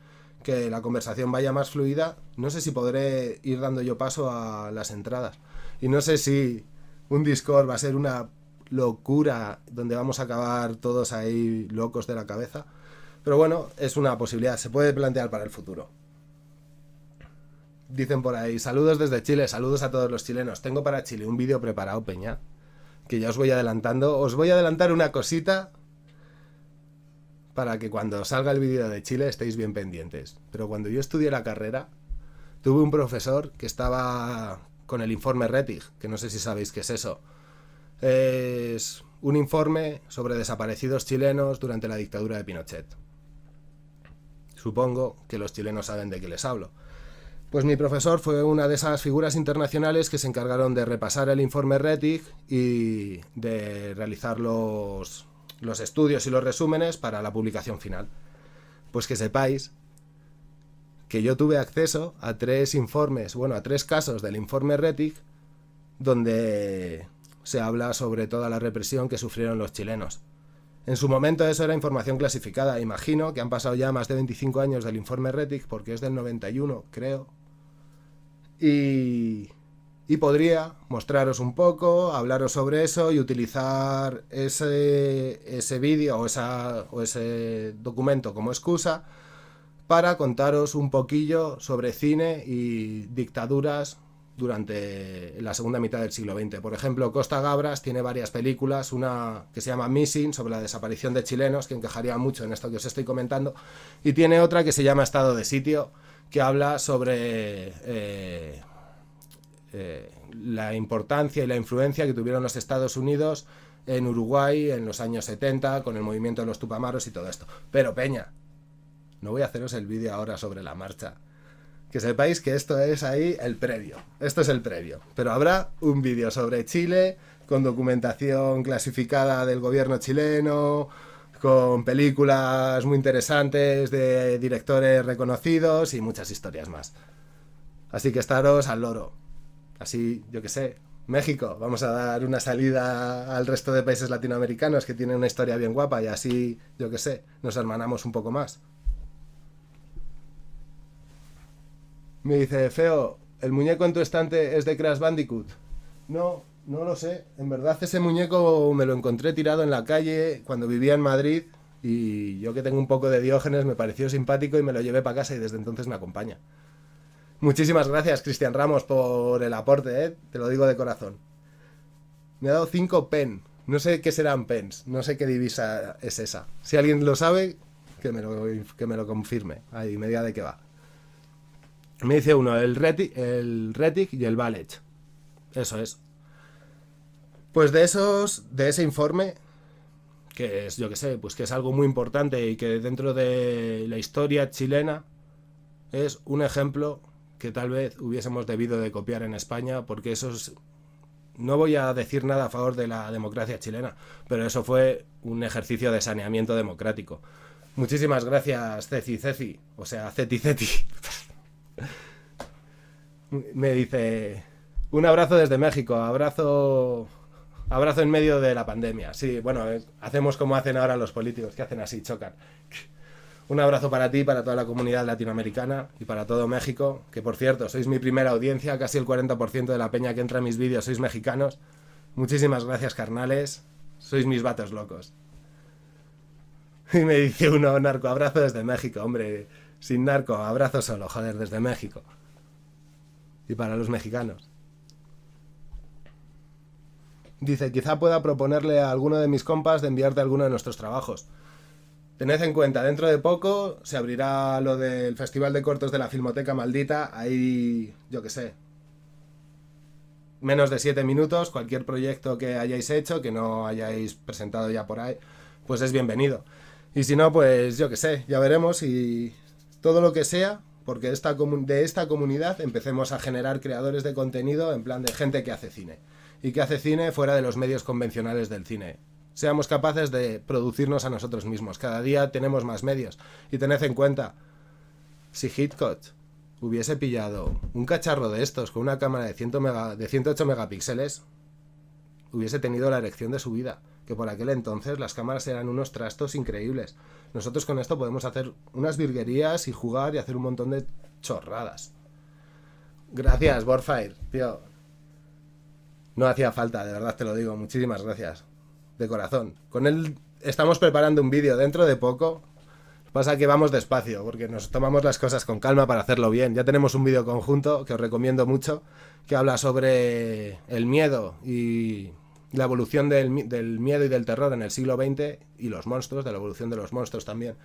que la conversación vaya más fluida, no sé si podré ir dando yo paso a las entradas. Y no sé si un Discord va a ser una locura donde vamos a acabar todos ahí locos de la cabeza. Pero bueno, es una posibilidad, se puede plantear para el futuro. Dicen por ahí, saludos desde Chile, saludos a todos los chilenos. Tengo para Chile un vídeo preparado, Peña, que ya os voy adelantando. Os voy a adelantar una cosita para que cuando salga el vídeo de Chile estéis bien pendientes. Pero cuando yo estudié la carrera, tuve un profesor que estaba con el informe RETIG, que no sé si sabéis qué es eso. Es un informe sobre desaparecidos chilenos durante la dictadura de Pinochet. Supongo que los chilenos saben de qué les hablo. Pues mi profesor fue una de esas figuras internacionales que se encargaron de repasar el informe RETIG y de realizar los, los estudios y los resúmenes para la publicación final. Pues que sepáis que yo tuve acceso a tres informes, bueno, a tres casos del informe RETIC, donde se habla sobre toda la represión que sufrieron los chilenos. En su momento eso era información clasificada, imagino que han pasado ya más de 25 años del informe RETIC, porque es del 91, creo. Y y podría mostraros un poco, hablaros sobre eso y utilizar ese, ese vídeo o, o ese documento como excusa para contaros un poquillo sobre cine y dictaduras durante la segunda mitad del siglo XX. Por ejemplo, Costa Gabras tiene varias películas, una que se llama Missing, sobre la desaparición de chilenos, que encajaría mucho en esto que os estoy comentando, y tiene otra que se llama Estado de Sitio, que habla sobre... Eh, eh, la importancia y la influencia que tuvieron los Estados Unidos en Uruguay en los años 70 con el movimiento de los Tupamaros y todo esto. Pero Peña, no voy a haceros el vídeo ahora sobre la marcha. Que sepáis que esto es ahí el previo. Esto es el previo. Pero habrá un vídeo sobre Chile con documentación clasificada del gobierno chileno, con películas muy interesantes de directores reconocidos y muchas historias más. Así que estaros al loro. Así, yo que sé, México, vamos a dar una salida al resto de países latinoamericanos que tienen una historia bien guapa y así, yo que sé, nos hermanamos un poco más. Me dice, Feo, ¿el muñeco en tu estante es de Crash Bandicoot? No, no lo sé. En verdad ese muñeco me lo encontré tirado en la calle cuando vivía en Madrid y yo que tengo un poco de diógenes me pareció simpático y me lo llevé para casa y desde entonces me acompaña. Muchísimas gracias, Cristian Ramos, por el aporte, ¿eh? te lo digo de corazón. Me ha dado 5 pen. No sé qué serán pens, no sé qué divisa es esa. Si alguien lo sabe, que me lo, que me lo confirme. Ahí, media de qué va. Me dice uno, el Retic, el Retic y el Ballet. Eso es. Pues de esos, de ese informe, que es, yo que sé, pues que es algo muy importante y que dentro de la historia chilena es un ejemplo que tal vez hubiésemos debido de copiar en España, porque eso es... No voy a decir nada a favor de la democracia chilena, pero eso fue un ejercicio de saneamiento democrático. Muchísimas gracias, Ceci Ceci, o sea, Ceti Ceti. Me dice, un abrazo desde México, abrazo abrazo en medio de la pandemia. Sí, bueno, eh, hacemos como hacen ahora los políticos, que hacen así, chocan. Un abrazo para ti, para toda la comunidad latinoamericana y para todo México, que por cierto, sois mi primera audiencia, casi el 40% de la peña que entra en mis vídeos sois mexicanos. Muchísimas gracias, carnales. Sois mis vatos locos. Y me dice uno, narco, abrazo desde México, hombre. Sin narco, abrazo solo, joder, desde México y para los mexicanos. Dice, quizá pueda proponerle a alguno de mis compas de enviarte alguno de nuestros trabajos. Tened en cuenta, dentro de poco se abrirá lo del Festival de Cortos de la Filmoteca Maldita. Ahí, yo que sé, menos de siete minutos. Cualquier proyecto que hayáis hecho, que no hayáis presentado ya por ahí, pues es bienvenido. Y si no, pues yo que sé, ya veremos y todo lo que sea, porque de esta comunidad empecemos a generar creadores de contenido en plan de gente que hace cine y que hace cine fuera de los medios convencionales del cine. Seamos capaces de producirnos a nosotros mismos. Cada día tenemos más medios. Y tened en cuenta, si Hitchcock hubiese pillado un cacharro de estos con una cámara de, 100 de 108 megapíxeles, hubiese tenido la erección de su vida. Que por aquel entonces las cámaras eran unos trastos increíbles. Nosotros con esto podemos hacer unas virguerías y jugar y hacer un montón de chorradas. Gracias, Borfire, tío. No hacía falta, de verdad te lo digo. Muchísimas gracias. De corazón. Con él estamos preparando un vídeo dentro de poco. Pasa que vamos despacio, porque nos tomamos las cosas con calma para hacerlo bien. Ya tenemos un vídeo conjunto que os recomiendo mucho, que habla sobre el miedo y la evolución del, miedo y del terror en el siglo XX y los monstruos, de la evolución de los monstruos también.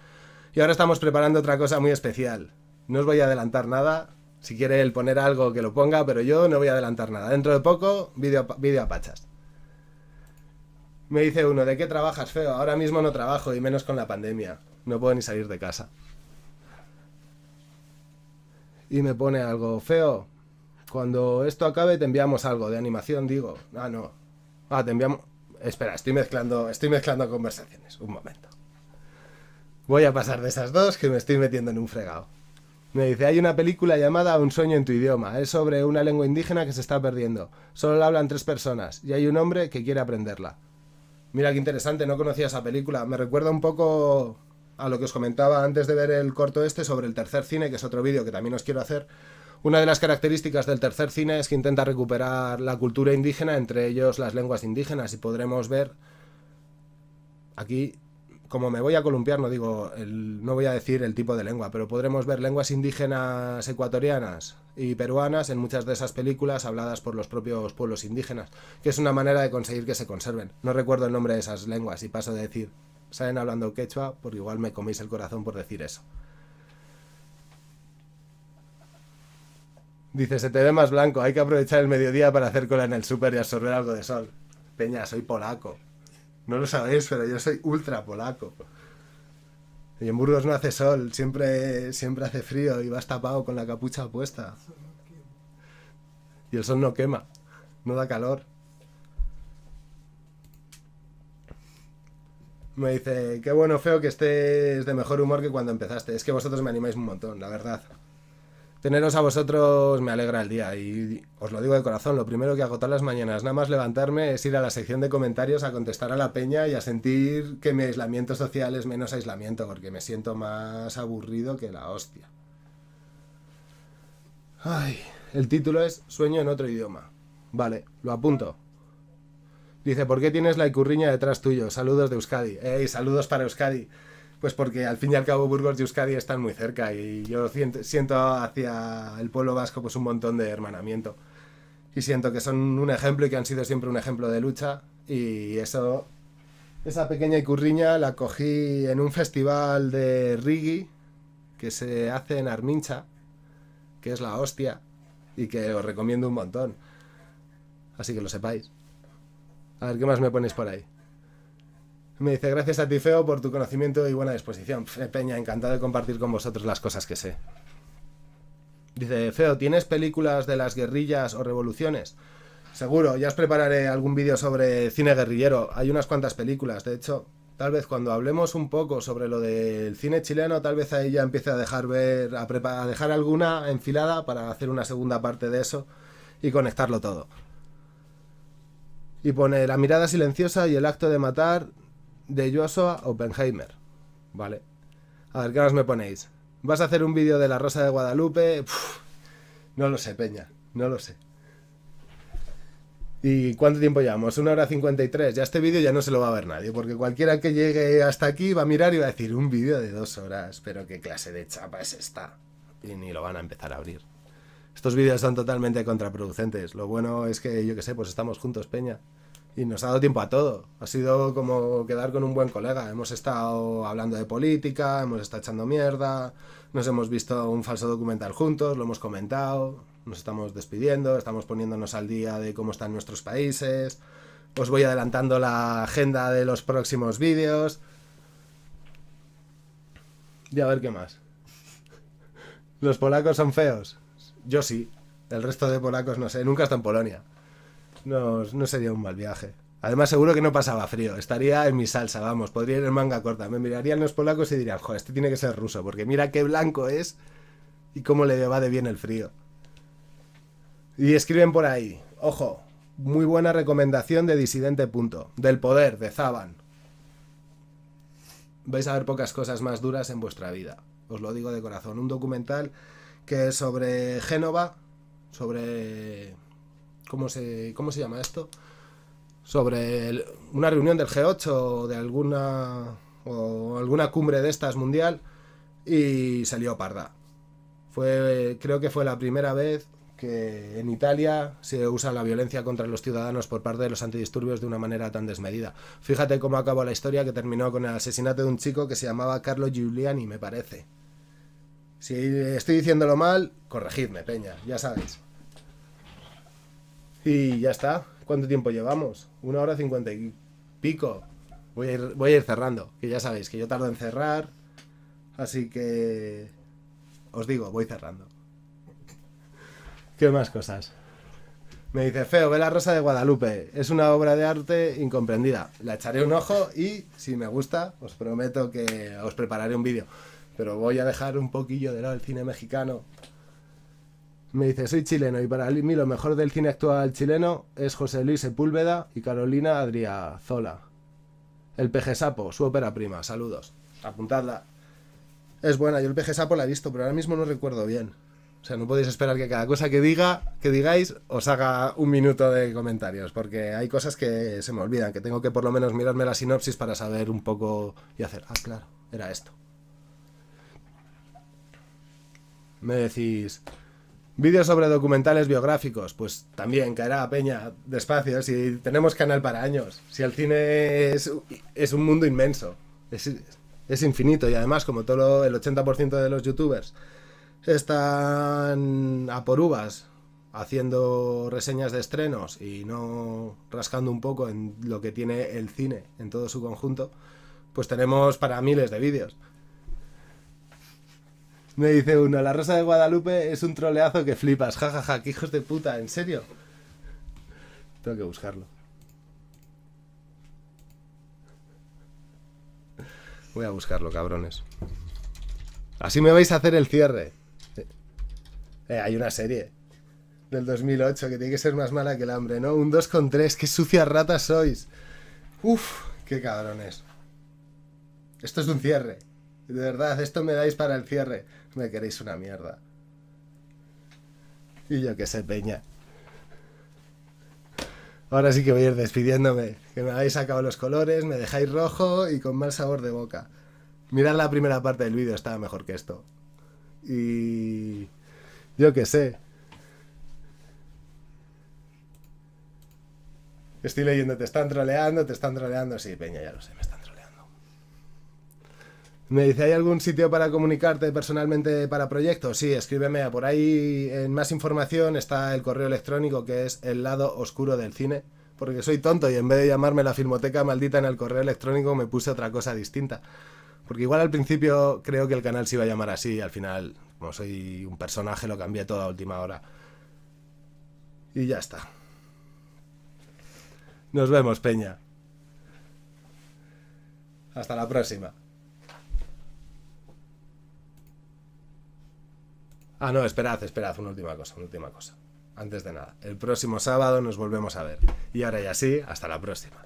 Y ahora estamos preparando otra cosa muy especial. No os voy a adelantar nada. Si quiere él poner algo que lo ponga, pero yo no voy a adelantar nada. Dentro de poco, vídeo, vídeo a pachas. Me dice uno, ¿de qué trabajas, feo? Ahora mismo no trabajo y menos con la pandemia. No puedo ni salir de casa. Y me pone algo, feo. Cuando esto acabe te enviamos algo de animación, digo. Ah, no, Ah, te enviamos. Espera, estoy mezclando, estoy mezclando conversaciones. Un momento. Voy a pasar de esas dos que me estoy metiendo en un fregado. Me dice, hay una película llamada Un sueño en tu idioma. Es sobre una lengua indígena que se está perdiendo. Solo la hablan tres personas y hay un hombre que quiere aprenderla. Mira qué interesante, no conocía esa película. Me recuerda un poco a lo que os comentaba antes de ver el corto este sobre el tercer cine, que es otro vídeo que también os quiero hacer, una de las características del tercer cine es que intenta recuperar la cultura indígena, entre ellos las lenguas indígenas, y podremos ver aquí, como me voy a columpiar, no digo, no voy a decir el tipo de lengua, pero podremos ver lenguas indígenas ecuatorianas y peruanas en muchas de esas películas habladas por los propios pueblos indígenas, que es una manera de conseguir que se conserven. No recuerdo el nombre de esas lenguas y paso de decir, salen hablando quechua, porque igual me coméis el corazón por decir eso. Dice, se te ve más blanco, hay que aprovechar el mediodía para hacer cola en el súper y absorber algo de sol. Peña, soy polaco. No lo sabéis, pero yo soy ultra polaco. Y en Burgos no hace sol, siempre, siempre hace frío y vas tapado con la capucha puesta. Y el sol no quema, no da calor. Me dice, qué bueno, feo que estés de mejor humor que cuando empezaste. Es que vosotros me animáis un montón, la verdad. Teneros a vosotros me alegra el día y os lo digo de corazón, lo primero que hago todas las mañanas, nada más levantarme, es ir a la sección de comentarios a contestar a la peña y a sentir que mi aislamiento social es menos aislamiento, porque me siento más aburrido que la hostia. Ay, el título es Sueño en otro idioma. Vale, lo apunto. Dice, ¿por qué tienes la icurriña detrás tuyo? Saludos de Euskadi. ¡Ey, saludos para Euskadi! Pues porque al fin y al cabo Burgos y Euskadi están muy cerca y yo siento hacia el pueblo vasco pues un montón de hermanamiento. Y siento que son un ejemplo y que han sido siempre un ejemplo de lucha. Y eso, esa pequeña icurriña la cogí en un festival de Rigi que se hace en Armincha, que es la hostia, y que os recomiendo un montón. Así que lo sepáis. A ver, ¿qué más me ponéis por ahí? Me dice, gracias a ti, Feo, por tu conocimiento y buena disposición. Peña, encantado de compartir con vosotros las cosas que sé. Dice, Feo, ¿tienes películas de las guerrillas o revoluciones? Seguro, ya os prepararé algún vídeo sobre cine guerrillero. Hay unas cuantas películas, de hecho, tal vez cuando hablemos un poco sobre lo del cine chileno, tal vez ahí ya empiece a dejar ver, a, a dejar alguna enfilada para hacer una segunda parte de eso y conectarlo todo y pone La mirada silenciosa y el acto de matar de Joshua Oppenheimer. Vale. A ver, ¿qué más me ponéis? ¿Vas a hacer un vídeo de la Rosa de Guadalupe? no lo sé, Peña. No lo sé. ¿Y cuánto tiempo llevamos? Una hora 53. Ya este vídeo ya no se lo va a ver nadie, porque cualquiera que llegue hasta aquí va a mirar y va a decir un vídeo de dos horas. Pero qué clase de chapa es esta. Y ni lo van a empezar a abrir. Estos vídeos son totalmente contraproducentes. Lo bueno es que, yo que sé, pues estamos juntos, Peña. Y nos ha dado tiempo a todo. Ha sido como quedar con un buen colega. Hemos estado hablando de política, hemos estado echando mierda, nos hemos visto un falso documental juntos, lo hemos comentado, nos estamos despidiendo, estamos poniéndonos al día de cómo están nuestros países. Os voy adelantando la agenda de los próximos vídeos. Y a ver qué más. ¿Los polacos son feos? Yo sí. El resto de polacos no sé. Nunca está en Polonia. No, no sería un mal viaje. Además, seguro que no pasaba frío. Estaría en mi salsa, vamos. Podría ir en manga corta. Me mirarían los polacos y dirían, joder, este tiene que ser ruso. Porque mira qué blanco es y cómo le va de bien el frío. Y escriben por ahí, ojo, muy buena recomendación de Disidente Punto, del poder, de Zaban. Vais a ver pocas cosas más duras en vuestra vida. Os lo digo de corazón. Un documental que es sobre Génova, sobre... ¿Cómo se, cómo se llama esto? Sobre una reunión del G8 o de alguna, o alguna cumbre de estas mundial y salió parda. Fue, creo que fue la primera vez que en Italia se usa la violencia contra los ciudadanos por parte de los antidisturbios de una manera tan desmedida. Fíjate cómo acabó la historia que terminó con el asesinato de un chico que se llamaba Carlo Giuliani, me parece. Si estoy diciéndolo mal, corregidme, Peña, ya sabéis. Y ya está. ¿Cuánto tiempo llevamos? Una hora cincuenta y pico. Voy a, ir, voy a ir cerrando, que ya sabéis que yo tardo en cerrar. Así que... Os digo, voy cerrando. ¿Qué más cosas? Me dice, Feo, ve la Rosa de Guadalupe. Es una obra de arte incomprendida. La echaré un ojo y, si me gusta, os prometo que os prepararé un vídeo pero voy a dejar un poquillo de lado el cine mexicano. Me dice, soy chileno y para mí lo mejor del cine actual chileno es José Luis Sepúlveda y Carolina Adriazola. El peje sapo, su ópera prima, saludos. Apuntadla. Es buena, yo el peje sapo la he visto, pero ahora mismo no recuerdo bien. O sea, no podéis esperar que cada cosa que diga, que digáis, os haga un minuto de comentarios, porque hay cosas que se me olvidan, que tengo que por lo menos mirarme la sinopsis para saber un poco y hacer, ah, claro, era esto. Me decís, vídeos sobre documentales biográficos, pues también caerá a peña despacio, si tenemos canal para años, si el cine es, es un mundo inmenso, es, infinito y además como todo el 80% de los youtubers están a por uvas haciendo reseñas de estrenos y no rascando un poco en lo que tiene el cine en todo su conjunto, pues tenemos para miles de vídeos. Me dice uno, La Rosa de Guadalupe es un troleazo que flipas, jajaja, ja, ja, que hijos de puta, ¿en serio? Tengo que buscarlo. Voy a buscarlo, cabrones. Así me vais a hacer el cierre. Eh, hay una serie del 2008 que tiene que ser más mala que el hambre, ¿no? Un 2 con 3, qué sucias ratas sois. Uf, qué cabrones. Esto es un cierre. De verdad, esto me dais para el cierre. Me queréis una mierda. Y yo que sé, peña. Ahora sí que voy a ir despidiéndome. Que me habéis sacado los colores, me dejáis rojo y con mal sabor de boca. Mirad la primera parte del vídeo, estaba mejor que esto. Y... Yo que sé. Estoy leyendo, te están troleando, te están troleando. Sí, Peña, ya lo sé, me están. Me dice, ¿hay algún sitio para comunicarte personalmente para proyectos? Sí, escríbeme. Por ahí en más información está el correo electrónico que es el lado oscuro del cine. Porque soy tonto y en vez de llamarme la filmoteca maldita en el correo electrónico me puse otra cosa distinta. Porque igual al principio creo que el canal se iba a llamar así y al final como soy un personaje, lo cambié toda a última hora. Y ya está. Nos vemos, Peña. Hasta la próxima. Ah, no, esperad, esperad, una última cosa, una última cosa. Antes de nada, el próximo sábado nos volvemos a ver. Y ahora ya sí, hasta la próxima.